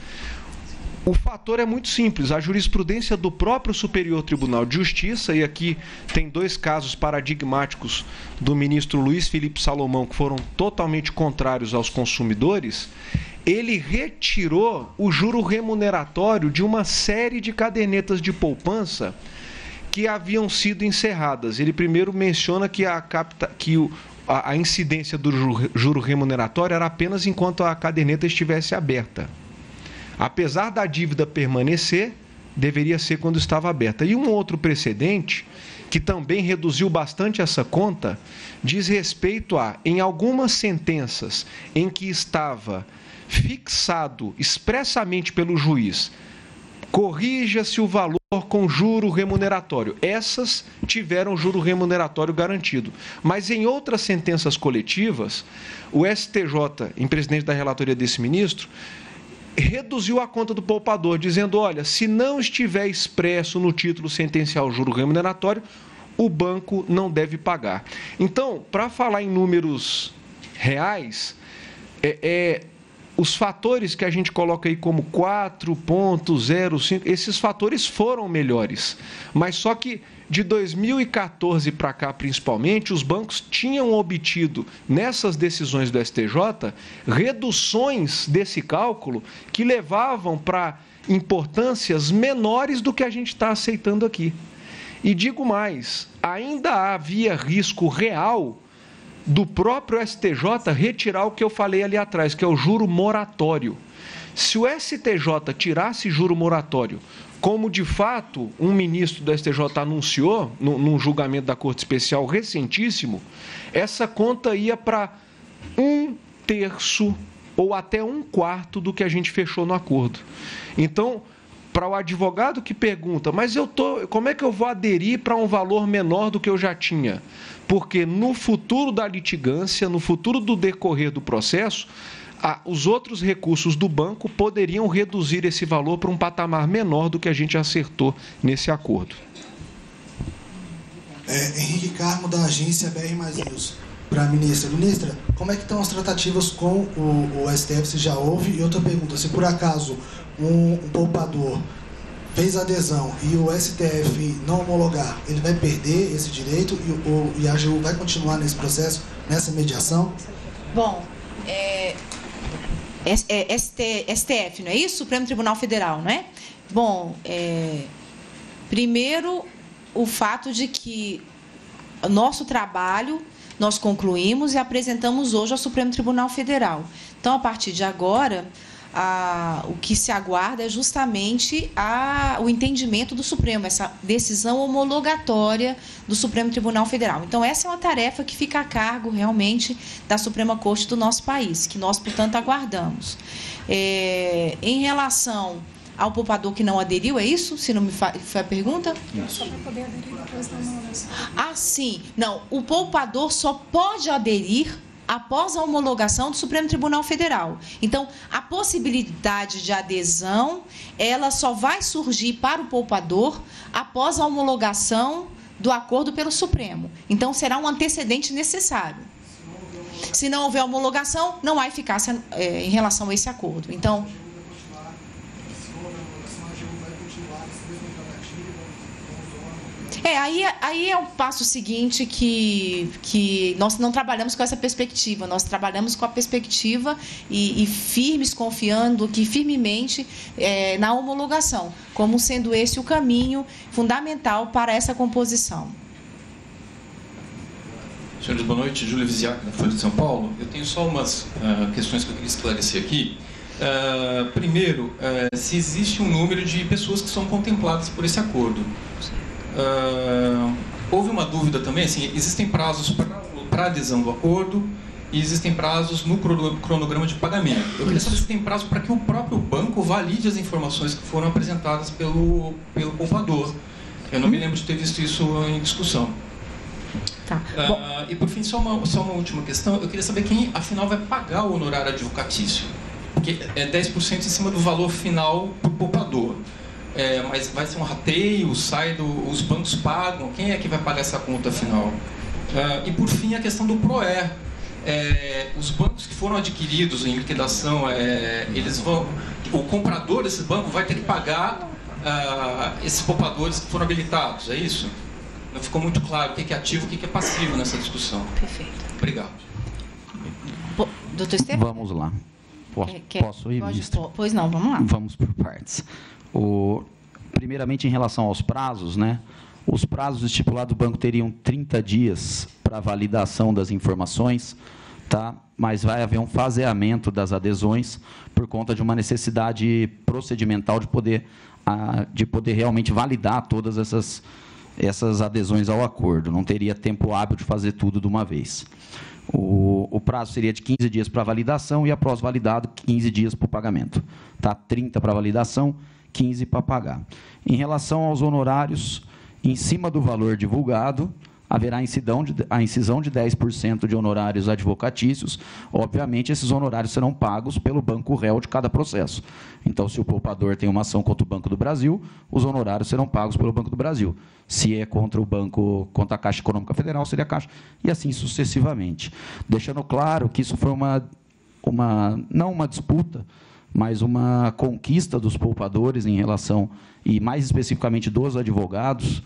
Speaker 5: O fator é muito simples. A jurisprudência do próprio Superior Tribunal de Justiça, e aqui tem dois casos paradigmáticos do ministro Luiz Felipe Salomão que foram totalmente contrários aos consumidores, ele retirou o juro remuneratório de uma série de cadernetas de poupança que haviam sido encerradas. Ele primeiro menciona que a, capta, que o, a, a incidência do juro remuneratório era apenas enquanto a caderneta estivesse aberta. Apesar da dívida permanecer, deveria ser quando estava aberta. E um outro precedente, que também reduziu bastante essa conta, diz respeito a, em algumas sentenças em que estava fixado expressamente pelo juiz, corrija-se o valor com juro remuneratório. Essas tiveram juro remuneratório garantido. Mas em outras sentenças coletivas, o STJ, em presidente da relatoria desse ministro, reduziu a conta do poupador, dizendo: olha, se não estiver expresso no título sentencial juro remuneratório, o banco não deve pagar. Então, para falar em números reais, é, é, os fatores que a gente coloca aí como 4,05, esses fatores foram melhores. Mas só que de 2014 para cá, principalmente, os bancos tinham obtido nessas decisões do STJ reduções desse cálculo que levavam para importâncias menores do que a gente está aceitando aqui. E digo mais, ainda havia risco real do próprio STJ retirar o que eu falei ali atrás, que é o juro moratório. Se o STJ tirasse juro moratório, como de fato um ministro do STJ anunciou num julgamento da Corte Especial recentíssimo, essa conta ia para um terço ou até um quarto do que a gente fechou no acordo. Então, para o advogado que pergunta, mas eu tô, como é que eu vou aderir para um valor menor do que eu já tinha? Porque no futuro da litigância, no futuro do decorrer do processo, os outros recursos do banco poderiam reduzir esse valor para um patamar menor do que a gente acertou nesse acordo.
Speaker 12: É, Henrique Carmo, da agência BR Mais News. Para a ministra. Ministra, como é que estão as tratativas com o, o STF, se já houve? E outra pergunta, se por acaso um, um poupador fez adesão e o STF não homologar, ele vai perder esse direito e, o, e a AGU vai continuar nesse processo, nessa mediação?
Speaker 3: Bom, é, é, ST, STF, não é isso? Supremo Tribunal Federal, não é? Bom, é, primeiro, o fato de que nosso trabalho nós concluímos e apresentamos hoje ao Supremo Tribunal Federal. Então, a partir de agora, a, o que se aguarda é justamente a, o entendimento do Supremo, essa decisão homologatória do Supremo Tribunal Federal. Então, essa é uma tarefa que fica a cargo realmente da Suprema Corte do nosso país, que nós, portanto, aguardamos. É, em relação ao poupador que não aderiu, é isso? Se não me fa foi a pergunta? Só para poder aderir depois da homologação. Ah, sim. Não, o poupador só pode aderir após a homologação do Supremo Tribunal Federal. Então, a possibilidade de adesão, ela só vai surgir para o poupador após a homologação do acordo pelo Supremo. Então, será um antecedente necessário. Se não houver homologação, não há eficácia é, em relação a esse acordo. Então, É, aí, aí é o passo seguinte que, que nós não trabalhamos com essa perspectiva, nós trabalhamos com a perspectiva e, e firmes, confiando que firmemente é, na homologação, como sendo esse o caminho fundamental para essa composição.
Speaker 13: Senhores, boa noite. Júlio Viziac, da Folha de São Paulo. Eu tenho só umas uh, questões que eu queria esclarecer aqui. Uh, primeiro, uh, se existe um número de pessoas que são contempladas por esse acordo. Uh, houve uma dúvida também, assim, existem prazos para adesão do acordo e existem prazos no cronograma de pagamento. Eu queria saber se tem prazo para que o próprio banco valide as informações que foram apresentadas pelo, pelo poupador. Eu não me lembro de ter visto isso em discussão.
Speaker 3: Tá.
Speaker 13: Uh, e por fim, só uma, só uma última questão. Eu queria saber quem, afinal, vai pagar o honorário advocatício. Porque é 10% em cima do valor final para o poupador é, mas vai ser um rateio, sai do, os bancos pagam, quem é que vai pagar essa conta final? É, e por fim a questão do PROER. É, os bancos que foram adquiridos em liquidação, é, eles vão, o comprador desse banco vai ter que pagar uh, esses poupadores que foram habilitados, é isso? Não ficou muito claro o que é ativo e o que é passivo nessa discussão.
Speaker 3: Perfeito.
Speaker 13: Obrigado.
Speaker 3: Doutor Estevam?
Speaker 6: Vamos lá. Posso, quer, posso ir,
Speaker 3: pode,
Speaker 6: ministro?
Speaker 3: Pois não, vamos lá.
Speaker 6: Vamos por partes. O, primeiramente, em relação aos prazos, né? Os prazos estipulados do banco teriam 30 dias para validação das informações, tá? mas vai haver um faseamento das adesões por conta de uma necessidade procedimental de poder, de poder realmente validar todas essas, essas adesões ao acordo. Não teria tempo hábil de fazer tudo de uma vez. O, o prazo seria de 15 dias para validação e, após validado, 15 dias para o pagamento. Tá? 30 para validação, 15 para pagar. Em relação aos honorários, em cima do valor divulgado, haverá de, a incisão de 10% de honorários advocatícios. Obviamente, esses honorários serão pagos pelo banco réu de cada processo. Então, se o poupador tem uma ação contra o Banco do Brasil, os honorários serão pagos pelo Banco do Brasil. Se é contra o banco, contra a Caixa Econômica Federal, seria a Caixa, e assim sucessivamente. Deixando claro que isso foi uma, uma não uma disputa, mas uma conquista dos poupadores em relação, e mais especificamente dos advogados,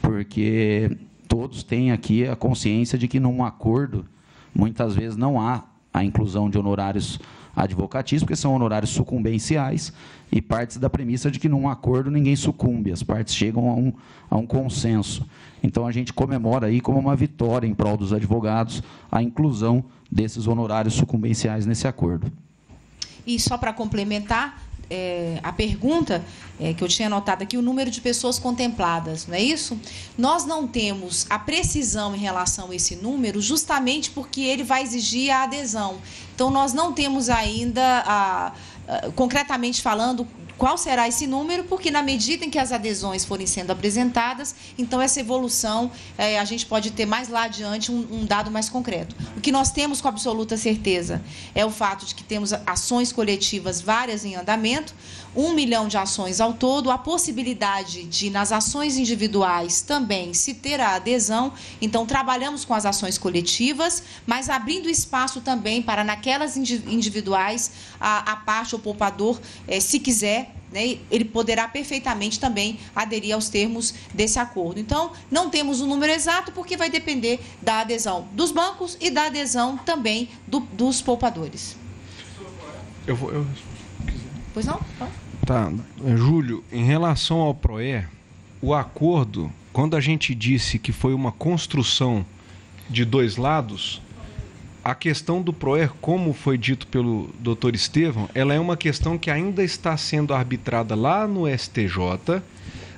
Speaker 6: porque todos têm aqui a consciência de que num acordo, muitas vezes não há a inclusão de honorários advocatícios, porque são honorários sucumbenciais, e partes da premissa de que num acordo ninguém sucumbe, as partes chegam a um, a um consenso. Então a gente comemora aí como uma vitória em prol dos advogados a inclusão desses honorários sucumbenciais nesse acordo.
Speaker 3: E só para complementar, é, a pergunta é, que eu tinha anotado aqui, o número de pessoas contempladas, não é isso? Nós não temos a precisão em relação a esse número, justamente porque ele vai exigir a adesão. Então, nós não temos ainda, a, concretamente falando, qual será esse número, porque na medida em que as adesões forem sendo apresentadas, então essa evolução é, a gente pode ter mais lá adiante um, um, dado mais concreto. O que nós temos com absoluta certeza é o fato de que temos ações coletivas várias em andamento, um milhão de ações ao todo, a possibilidade de, nas ações individuais, também se ter a adesão. Então, trabalhamos com as ações coletivas, mas abrindo espaço também para, naquelas individuais, a, a parte, o poupador, é, se quiser, né, ele poderá perfeitamente também aderir aos termos desse acordo. Então, não temos o um número exato, porque vai depender da adesão dos bancos e da adesão também do, dos poupadores.
Speaker 5: Eu vou. Eu...
Speaker 3: Pois não?
Speaker 5: Tá. Júlio, em relação ao PROE, o acordo, quando a gente disse que foi uma construção de dois lados, a questão do PROER, como foi dito pelo doutor Estevam, ela é uma questão que ainda está sendo arbitrada lá no STJ.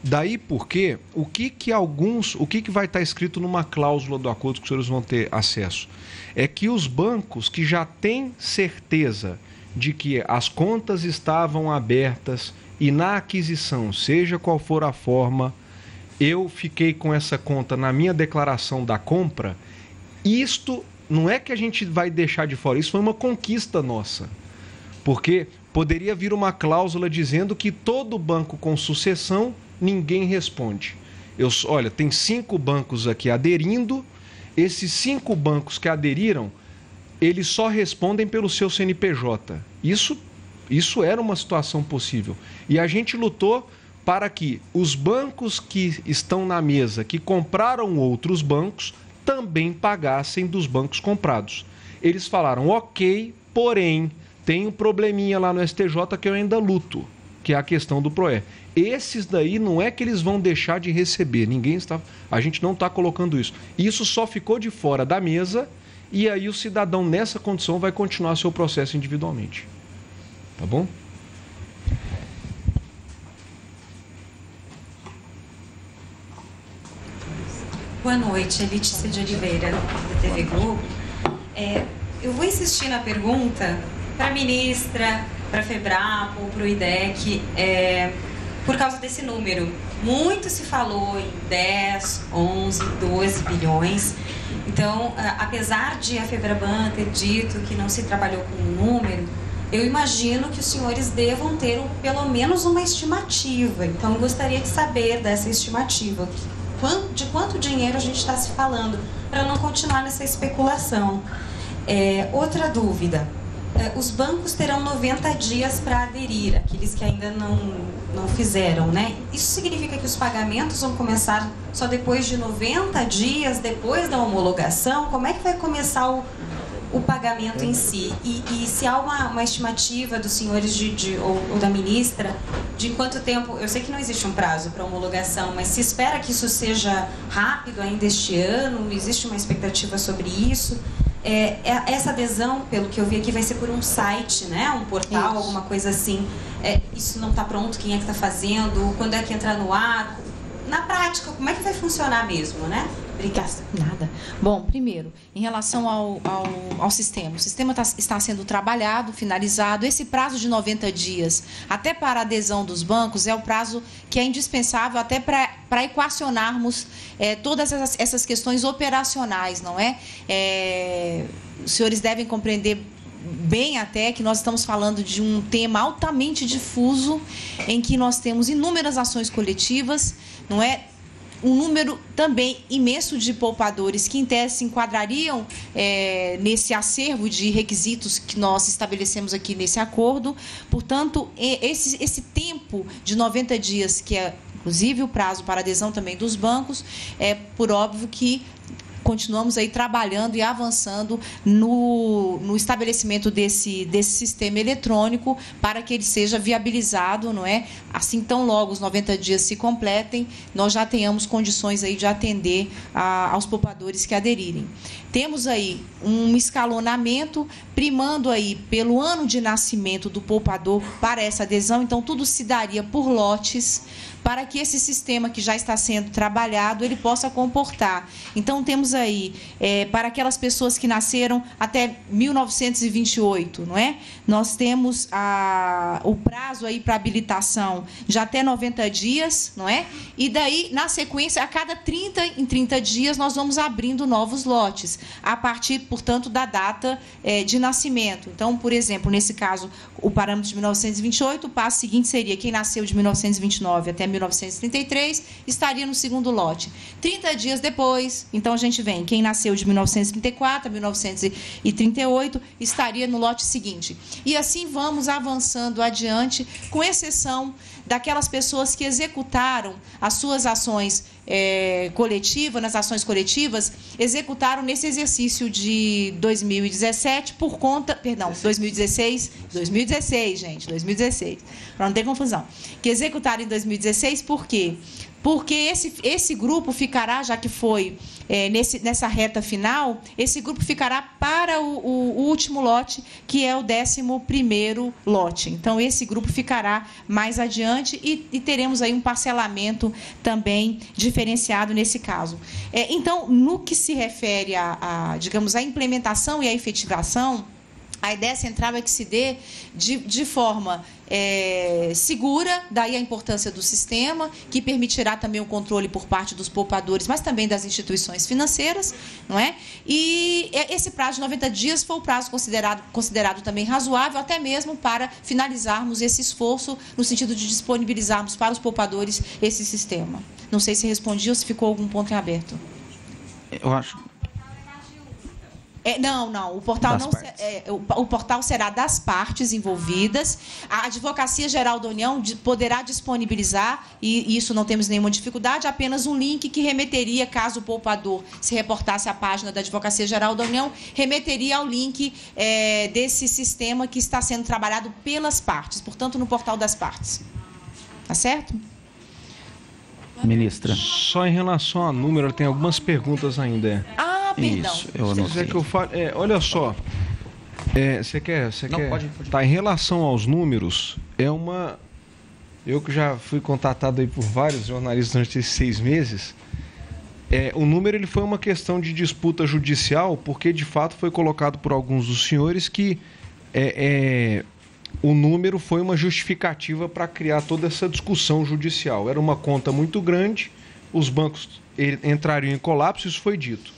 Speaker 5: Daí porque o que que alguns, o que que vai estar escrito numa cláusula do acordo que os senhores vão ter acesso? É que os bancos que já têm certeza de que as contas estavam abertas e na aquisição, seja qual for a forma, eu fiquei com essa conta na minha declaração da compra, isto não é que a gente vai deixar de fora, isso foi uma conquista nossa. Porque poderia vir uma cláusula dizendo que todo banco com sucessão ninguém responde. Eu, olha, tem cinco bancos aqui aderindo, esses cinco bancos que aderiram, eles só respondem pelo seu CNPJ. Isso, isso era uma situação possível. E a gente lutou para que os bancos que estão na mesa, que compraram outros bancos, também pagassem dos bancos comprados. Eles falaram, ok, porém, tem um probleminha lá no STJ que eu ainda luto, que é a questão do PROE. Esses daí não é que eles vão deixar de receber, ninguém está. A gente não está colocando isso. Isso só ficou de fora da mesa e aí o cidadão nessa condição vai continuar seu processo individualmente. Tá bom?
Speaker 14: Boa noite, Letícia de Oliveira, da TV Globo. É, eu vou insistir na pergunta para a ministra, para a FEBRAPO, para o IDEC, é, por causa desse número. Muito se falou em 10, 11, 12 bilhões. Então, apesar de a FEBRABAN ter dito que não se trabalhou com um número, eu imagino que os senhores devam ter pelo menos uma estimativa. Então, eu gostaria de saber dessa estimativa de quanto dinheiro a gente está se falando, para não continuar nessa especulação. É, outra dúvida. É, os bancos terão 90 dias para aderir, aqueles que ainda não, não fizeram, né? Isso significa que os pagamentos vão começar só depois de 90 dias, depois da homologação? Como é que vai começar o, o pagamento em si. E, e se há uma, uma, estimativa dos senhores de, de ou, ou, da ministra de quanto tempo, eu sei que não existe um prazo para homologação, mas se espera que isso seja rápido ainda este ano, existe uma expectativa sobre isso? É, é essa adesão, pelo que eu vi aqui, vai ser por um site, né? um portal, isso. alguma coisa assim. É, isso não está pronto, quem é que está fazendo, quando é que entra no ar? Na prática, como é que vai funcionar mesmo, né?
Speaker 3: Obrigada. Nada. Bom, primeiro, em relação ao, ao, ao sistema. O sistema tá, está sendo trabalhado, finalizado. Esse prazo de 90 dias, até para adesão dos bancos, é o prazo que é indispensável até para para equacionarmos é, todas essas, essas, questões operacionais, não é? é? Os senhores devem compreender bem até que nós estamos falando de um tema altamente difuso, em que nós temos inúmeras ações coletivas, não é? Um número também imenso de poupadores que, em tese, se enquadrariam é, nesse acervo de requisitos que nós estabelecemos aqui nesse acordo. Portanto, esse, esse tempo de 90 dias, que é inclusive o prazo para adesão também dos bancos, é por óbvio que continuamos aí trabalhando e avançando no, no estabelecimento desse, desse sistema eletrônico para que ele seja viabilizado, não é? Assim tão logo os 90 dias se completem, nós já tenhamos condições aí de atender a, aos poupadores que aderirem. Temos aí um escalonamento primando aí pelo ano de nascimento do poupador para essa adesão, então tudo se daria por lotes para que esse sistema que já está sendo trabalhado ele possa comportar. Então temos aí é, para aquelas pessoas que nasceram até 1928, não é? Nós temos a, o prazo aí para habilitação de até 90 dias, não é? E daí na sequência a cada 30 em 30 dias nós vamos abrindo novos lotes a partir, portanto, da data é, de nascimento. Então, por exemplo, nesse caso o parâmetro de 1928, o passo seguinte seria quem nasceu de 1929 até 1933 estaria no segundo lote. 30 dias depois, então a gente vem, quem nasceu de 1934 a 1938 estaria no lote seguinte. E assim vamos avançando adiante, com exceção daquelas pessoas que executaram as suas ações é, coletivas, nas ações coletivas, executaram nesse exercício de 2017 por conta, perdão, 2016, 2016, gente, 2016, para não ter confusão, que executaram em 2016 por quê? Porque esse, esse grupo ficará, já que foi é, nesse, nessa reta final, esse grupo ficará para o, o, último lote, que é o 11 lote. Então, esse grupo ficará mais adiante e, e, teremos aí um parcelamento também diferenciado nesse caso. É, então, no que se refere a, a, digamos, a implementação e a efetivação, a ideia central é que se dê de, de forma é, segura, daí a importância do sistema, que permitirá também o controle por parte dos poupadores, mas também das instituições financeiras, não é? E esse prazo de 90 dias foi o prazo considerado, considerado também razoável, até mesmo para finalizarmos esse esforço no sentido de disponibilizarmos para os poupadores esse sistema. Não sei se respondi ou se ficou algum ponto em aberto.
Speaker 6: Eu acho,
Speaker 3: é, não, não. O portal, não é, o, o, portal será das partes envolvidas. A Advocacia Geral da União poderá disponibilizar, e, e isso não temos nenhuma dificuldade, apenas um link que remeteria, caso o poupador se reportasse à página da Advocacia Geral da União, remeteria ao link é, desse sistema que está sendo trabalhado pelas partes, portanto, no portal das partes. Tá certo?
Speaker 6: Ministra.
Speaker 5: Só em relação a número, tem algumas perguntas ainda.
Speaker 3: Ah, ah, perdão.
Speaker 5: Isso, eu não sei. que eu fale, é, olha só. É, você quer, você não, quer? Pode, pode. Tá, em relação aos números, é uma. Eu que já fui contatado aí por vários jornalistas durante esses seis meses. É, o número ele foi uma questão de disputa judicial, porque de fato foi colocado por alguns dos senhores que é, é o número foi uma justificativa para criar toda essa discussão judicial. Era uma conta muito grande, os bancos entrariam em colapso, isso foi dito.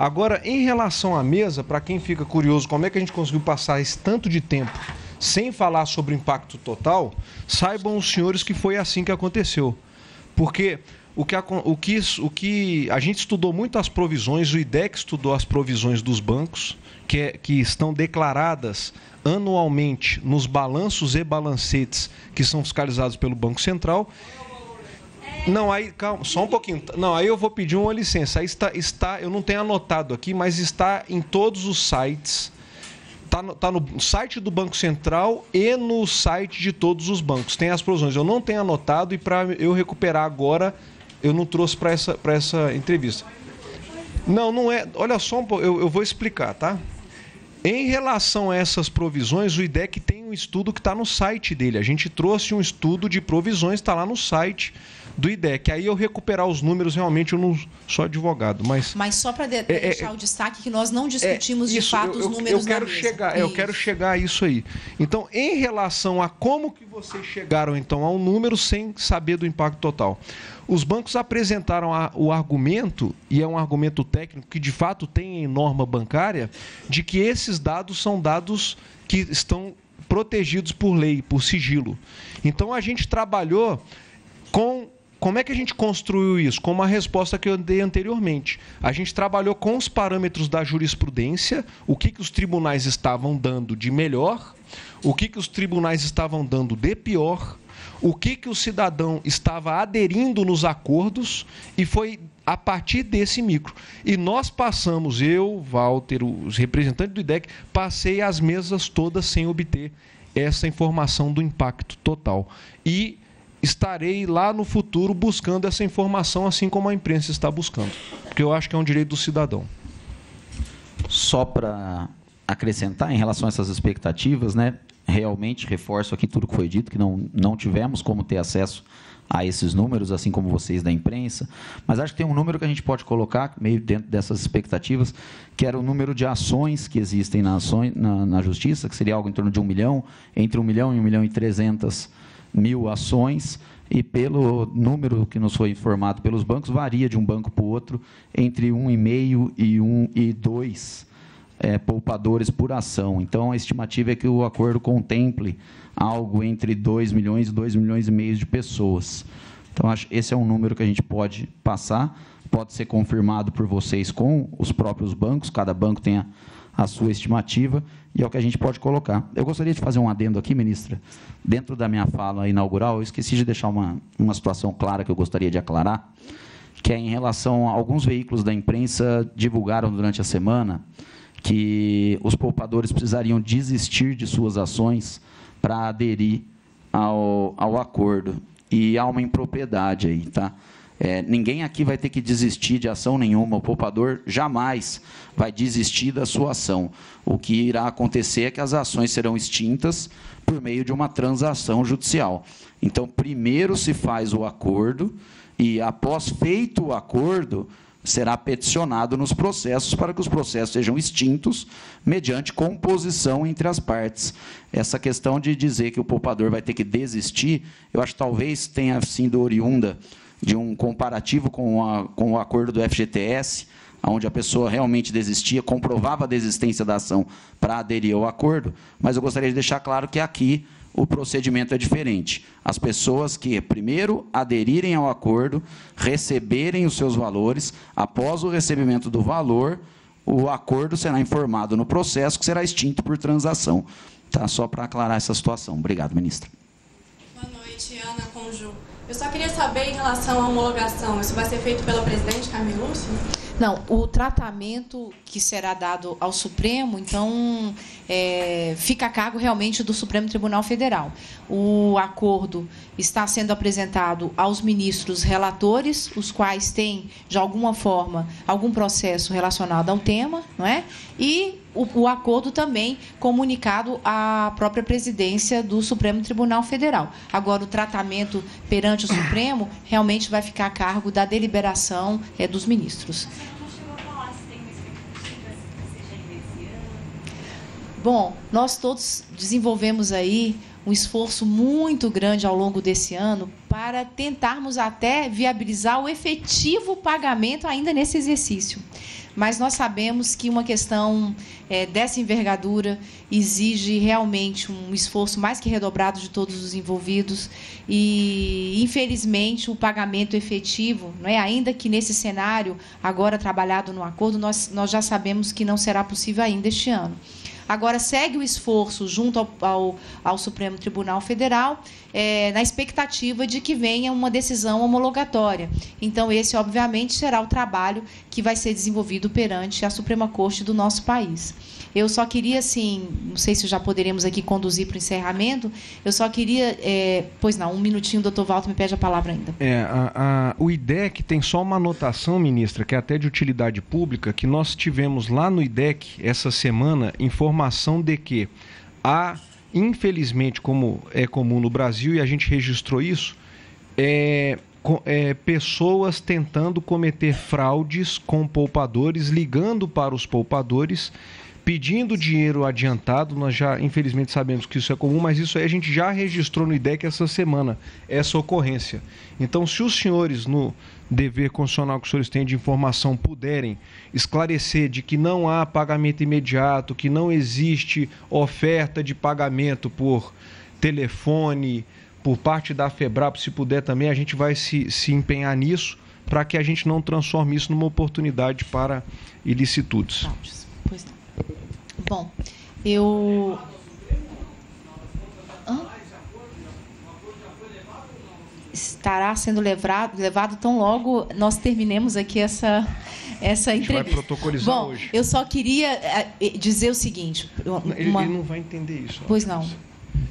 Speaker 5: Agora, em relação à mesa, para quem fica curioso como é que a gente conseguiu passar esse tanto de tempo sem falar sobre o impacto total, saibam os senhores que foi assim que aconteceu. Porque o que, o que, o que a gente estudou muito as provisões, o IDEC estudou as provisões dos bancos, que, é, que estão declaradas anualmente nos balanços e balancetes que são fiscalizados pelo Banco Central não, aí, calma, só um pouquinho. Não, aí eu vou pedir uma licença. Aí está, está eu não tenho anotado aqui, mas está em todos os sites. Está no, tá no site do Banco Central e no site de todos os bancos. Tem as provisões. Eu não tenho anotado e para eu recuperar agora, eu não trouxe para essa, essa entrevista. Não, não é. Olha só, eu, eu vou explicar, tá? Em relação a essas provisões, o IDEC tem um estudo que está no site dele. A gente trouxe um estudo de provisões, está lá no site do IDEC. Aí eu recuperar os números, realmente eu não sou advogado, mas...
Speaker 3: Mas só para de
Speaker 5: É, é,
Speaker 3: deixar o destaque que nós não discutimos de
Speaker 5: isso,
Speaker 3: fato
Speaker 5: eu,
Speaker 3: os números
Speaker 5: eu quero chegar, é, eu quero chegar a isso aí. Então, em relação a como que vocês chegaram então a um número sem saber do impacto total. Os bancos apresentaram a- o argumento, e é um argumento técnico que de fato tem em norma bancária, de que esses dados são dados que estão protegidos por lei, por sigilo. Então a gente trabalhou com como é que a gente construiu isso? Com uma resposta que eu dei anteriormente. A gente trabalhou com os parâmetros da jurisprudência, o que, que os tribunais estavam dando de melhor, o que, que os tribunais estavam dando de pior, o que, que o cidadão estava aderindo nos acordos, e foi a partir desse micro. E nós passamos, eu, Walter, os representantes do IDEC, passei as mesas todas sem obter essa informação do impacto total. E estarei lá no futuro buscando essa informação, assim como a imprensa está buscando. Porque eu acho que é um direito do cidadão.
Speaker 6: Só para acrescentar em relação a essas expectativas, né? Realmente reforço aqui tudo que foi dito, que não, não tivemos como ter acesso a esses números, assim como vocês da imprensa, mas acho que tem um número que a gente pode colocar meio dentro dessas expectativas, que era o número de ações que existem na, ações, na, na justiça, que seria algo em torno de um milhão, entre um milhão e um milhão e trezentas mil ações, e pelo número que nos foi informado pelos bancos, varia de um banco para o outro entre 1,5 e 1 e 2 é, poupadores por ação. Então, a estimativa é que o acordo contemple algo entre 2 milhões e 2 milhões e meio de pessoas. Então, acho esse é um número que a gente pode passar, pode ser confirmado por vocês com os próprios bancos, cada banco tem a, a sua estimativa, e é o que a gente pode colocar. Eu gostaria de fazer um adendo aqui, ministra. Dentro da minha fala inaugural, eu esqueci de deixar uma, uma situação clara que eu gostaria de aclarar, que é em relação a alguns veículos da imprensa divulgaram durante a semana que os poupadores precisariam desistir de suas ações para aderir ao, ao acordo. E há uma impropriedade aí, tá? É, ninguém aqui vai ter que desistir de ação nenhuma. O poupador jamais vai desistir da sua ação. O que irá acontecer é que as ações serão extintas por meio de uma transação judicial. Então, primeiro se faz o acordo e, após feito o acordo, será peticionado nos processos para que os processos sejam extintos mediante composição entre as partes. Essa questão de dizer que o poupador vai ter que desistir, eu acho que talvez tenha sido oriunda de um comparativo com, a, com o acordo do FGTS, onde a pessoa realmente desistia, comprovava a desistência da ação para aderir ao acordo, mas eu gostaria de deixar claro que aqui o procedimento é diferente. As pessoas que, primeiro, aderirem ao acordo, receberem os seus valores, após o recebimento do valor, o acordo será informado no processo, que será extinto por transação. Tá? Só para aclarar essa situação. Obrigado, ministra.
Speaker 15: Boa noite, Ana Conju. Eu só queria saber em relação à homologação, isso vai ser feito pela presidente Carmen Lúcia?
Speaker 3: Não, o tratamento que será dado ao Supremo, então, é, fica a cargo realmente do Supremo Tribunal Federal. O acordo está sendo apresentado aos ministros relatores, os quais têm, de alguma forma, algum processo relacionado ao tema, não é? E o, o acordo também comunicado à própria presidência do Supremo Tribunal Federal. Agora, o tratamento perante o Supremo realmente vai ficar a cargo da deliberação é, dos ministros. Bom, nós todos desenvolvemos aí um esforço muito grande ao longo desse ano para tentarmos até viabilizar o efetivo pagamento ainda nesse exercício. Mas nós sabemos que uma questão é, dessa envergadura exige realmente um esforço mais que redobrado de todos os envolvidos e, infelizmente, o pagamento efetivo, não é? ainda que nesse cenário agora trabalhado no acordo, nós, nós já sabemos que não será possível ainda este ano. Agora, segue o esforço junto ao, ao, ao Supremo Tribunal Federal, é, na expectativa de que venha uma decisão homologatória. Então, esse, obviamente, será o trabalho que vai ser desenvolvido perante a Suprema Corte do nosso país. Eu só queria, assim, não sei se já poderemos aqui conduzir para o encerramento, eu só queria. É, pois não, um minutinho, o doutor Walter me pede a palavra ainda.
Speaker 5: É, a, a, o IDEC tem só uma anotação, ministra, que é até de utilidade pública, que nós tivemos lá no IDEC essa semana informação de que há, infelizmente, como é comum no Brasil, e a gente registrou isso, é, é, pessoas tentando cometer fraudes com poupadores, ligando para os poupadores, pedindo dinheiro adiantado. Nós já, infelizmente, sabemos que isso é comum, mas isso aí a gente já registrou no IDEC essa semana, essa ocorrência. Então, se os senhores, no dever constitucional que os senhores têm de informação, puderem esclarecer de que não há pagamento imediato, que não existe oferta de pagamento por telefone, por parte da FEBRAP, se puder também, a gente vai se, se empenhar nisso para que a gente não transforme isso numa oportunidade para ilicitudes. Pois não.
Speaker 3: Bom, eu. Hã? Estará sendo levado, levado tão logo nós terminemos aqui essa, essa entrevista.
Speaker 5: Vai protocolizar
Speaker 3: Bom,
Speaker 5: hoje.
Speaker 3: eu só queria eh, dizer o seguinte. Uma...
Speaker 5: Ele, ele não vai entender isso.
Speaker 3: Pois não.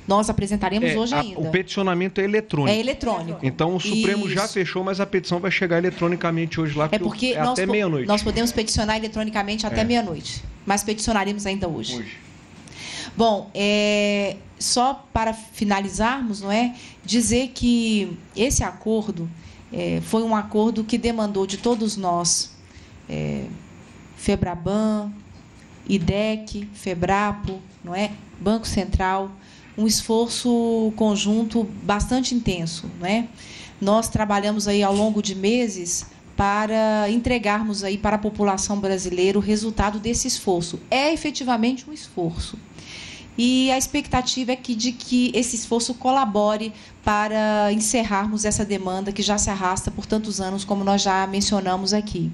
Speaker 3: Nós apresentaremos
Speaker 5: É,
Speaker 3: hoje
Speaker 5: a-
Speaker 3: ainda.
Speaker 5: O peticionamento é eletrônico.
Speaker 3: É eletrônico.
Speaker 5: Então o Supremo já
Speaker 3: Isso.
Speaker 5: fechou, mas a petição vai chegar eletronicamente hoje lá,
Speaker 3: É porque
Speaker 5: é
Speaker 3: nós,
Speaker 5: até meia-noite.
Speaker 3: nós podemos peticionar eletronicamente até
Speaker 5: É.
Speaker 3: meia-noite, mas peticionaremos ainda hoje. Bom, é, só para finalizarmos, não é, dizer que esse acordo é, foi um acordo que demandou de todos nós, é, Febraban, IDEC, Febrapo, não é, Banco Central, um esforço conjunto bastante intenso, não é? Nós trabalhamos aí ao longo de meses para entregarmos aí para a população brasileira o resultado desse esforço. É efetivamente um esforço. E a expectativa é que, de que esse esforço colabore para encerrarmos essa demanda que já se arrasta por tantos anos, como nós já mencionamos aqui.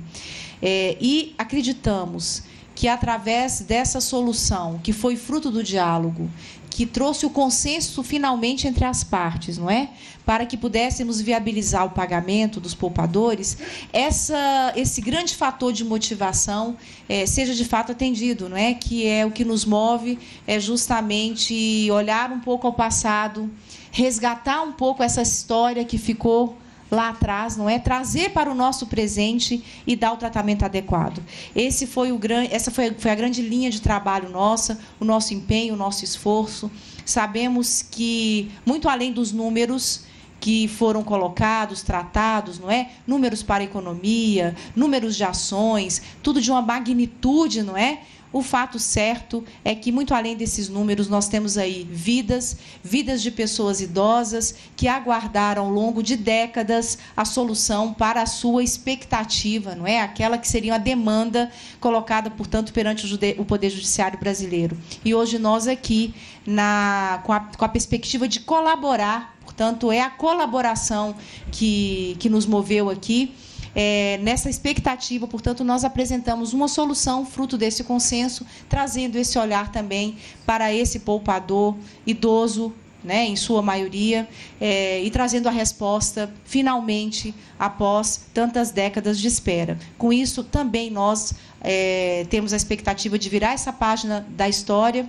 Speaker 3: É, e acreditamos que, através dessa solução, que foi fruto do diálogo, que trouxe o consenso finalmente entre as partes, não é? Para que pudéssemos viabilizar o pagamento dos poupadores, essa, esse grande fator de motivação eh, seja de fato atendido, não é? Que é o que nos move, é justamente olhar um pouco ao passado, resgatar um pouco essa história que ficou lá atrás, não é? Trazer para o nosso presente e dar o tratamento adequado. Esse foi o gran... Essa foi, foi a grande linha de trabalho nossa, o nosso empenho, o nosso esforço. Sabemos que, muito além dos números que foram colocados, tratados, não é? Números para a economia, números de ações, tudo de uma magnitude, não é? O fato certo é que, muito além desses números, nós temos aí vidas, vidas de pessoas idosas que aguardaram ao longo de décadas a solução para a sua expectativa, não é? Aquela que seria a demanda colocada, portanto, perante o, Poder Judiciário brasileiro. E hoje nós aqui, na, com, a, com a perspectiva de colaborar, portanto, é a colaboração que, que nos moveu aqui. É, nessa expectativa, portanto, nós apresentamos uma solução fruto desse consenso, trazendo esse olhar também para esse poupador idoso, né, em sua maioria, é, e trazendo a resposta, finalmente, após tantas décadas de espera. Com isso, também nós é, temos a expectativa de virar essa página da história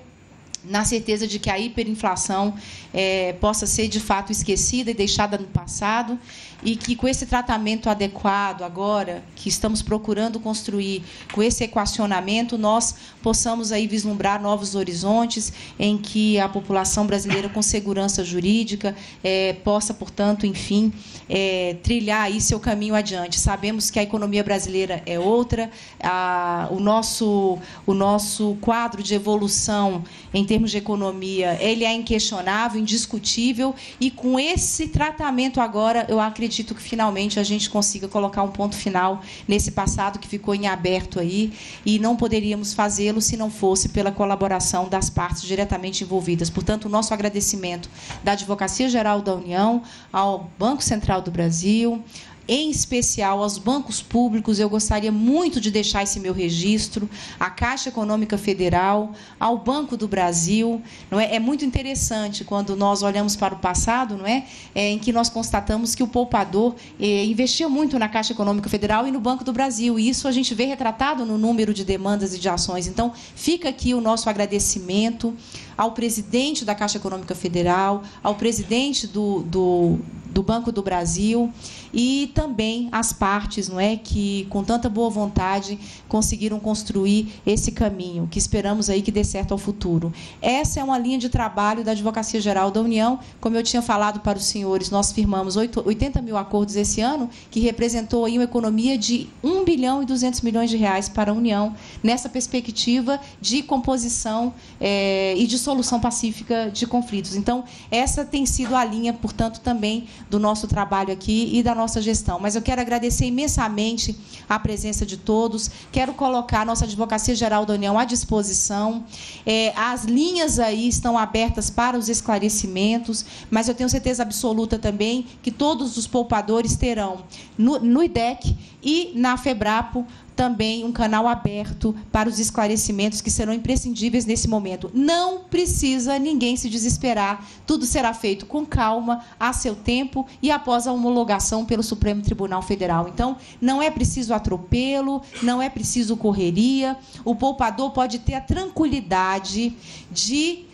Speaker 3: na certeza de que a hiperinflação eh, possa ser de fato esquecida e deixada no passado e que com esse tratamento adequado agora que estamos procurando construir, com esse equacionamento, nós possamos aí vislumbrar novos horizontes em que a população brasileira com segurança jurídica eh, possa, portanto, enfim, eh, trilhar aí seu caminho adiante. Sabemos que a economia brasileira é outra, a- o nosso o nosso quadro de evolução em termos de economia, ele é inquestionável, indiscutível, e com esse tratamento agora, eu acredito que finalmente a gente consiga colocar um ponto final nesse passado que ficou em aberto aí, e não poderíamos fazê-lo se não fosse pela colaboração das partes diretamente envolvidas. Portanto, o nosso agradecimento da Advocacia Geral da União, ao Banco Central do Brasil, em especial aos bancos públicos, eu gostaria muito de deixar esse meu registro, à Caixa Econômica Federal, ao Banco do Brasil. Não é? é muito interessante quando nós olhamos para o passado, não é? É, em que nós constatamos que o poupador eh, investia muito na Caixa Econômica Federal e no Banco do Brasil. E isso a gente vê retratado no número de demandas e de ações. Então, fica aqui o nosso agradecimento ao presidente da Caixa Econômica Federal, ao presidente do, do, do Banco do Brasil e também as partes, não é, que com tanta boa vontade conseguiram construir esse caminho, que esperamos aí que dê certo ao futuro. Essa é uma linha de trabalho da Advocacia Geral da União, como eu tinha falado para os senhores, nós firmamos 80 mil acordos esse ano, que representou aí uma economia de 1 bilhão e 200 milhões de reais para a União, nessa perspectiva de composição é, e de solução pacífica de conflitos. Então, essa tem sido a linha, portanto, também do nosso trabalho aqui e da nossa gestão. Mas eu quero agradecer imensamente a presença de todos. Quero colocar a nossa Advocacia Geral da União à disposição. É, as linhas aí estão abertas para os esclarecimentos, mas eu tenho certeza absoluta também que todos os poupadores terão no, no IDEC e na FEBRAPO também um canal aberto para os esclarecimentos que serão imprescindíveis nesse momento. Não precisa ninguém se desesperar, tudo será feito com calma, a seu tempo e após a homologação pelo Supremo Tribunal Federal. Então, não é preciso atropelo, não é preciso correria, o poupador pode ter a tranquilidade de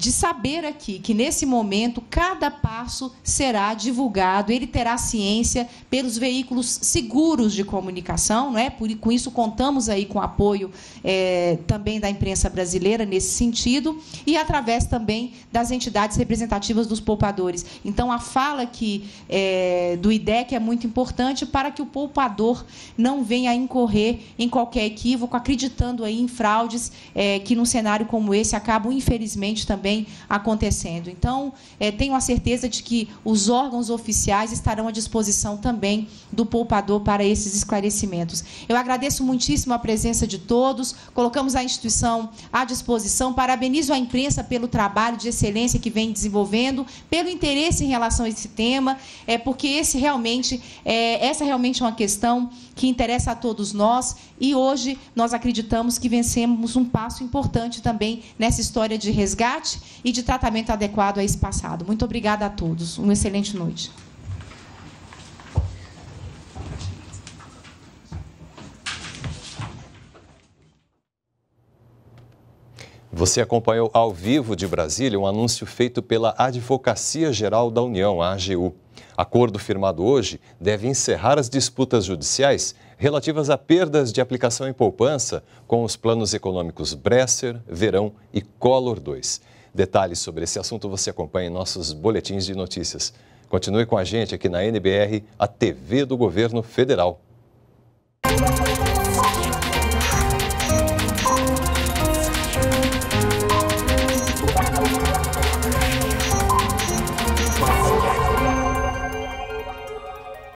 Speaker 3: de saber aqui que nesse momento cada passo será divulgado, ele terá ciência pelos veículos seguros de comunicação, não é? Por, com isso contamos aí com apoio é, também da imprensa brasileira nesse sentido e através também das entidades representativas dos poupadores. Então a fala aqui é, do IDEC é muito importante para que o poupador não venha a incorrer em qualquer equívoco, acreditando aí em fraudes é, que num cenário como esse acabam infelizmente também também acontecendo. Então, é, tenho a certeza de que os órgãos oficiais estarão à disposição também do poupador para esses esclarecimentos. Eu agradeço muitíssimo a presença de todos, colocamos a instituição à disposição, parabenizo a imprensa pelo trabalho de excelência que vem desenvolvendo, pelo interesse em relação a esse tema, é porque esse realmente é, essa realmente é uma questão que interessa a todos nós e hoje nós acreditamos que vencemos um passo importante também nessa história de resgate e de tratamento adequado a esse passado. Muito obrigada a todos. Uma excelente noite.
Speaker 1: Você acompanhou ao vivo de Brasília um anúncio feito pela Advocacia Geral da União, a AGU. Acordo firmado hoje deve encerrar as disputas judiciais relativas a perdas de aplicação em poupança com os planos econômicos Bresser, Verão e Collor 2. Detalhes sobre esse assunto você acompanha em nossos boletins de notícias. Continue com a gente aqui na NBR, a TV do Governo Federal.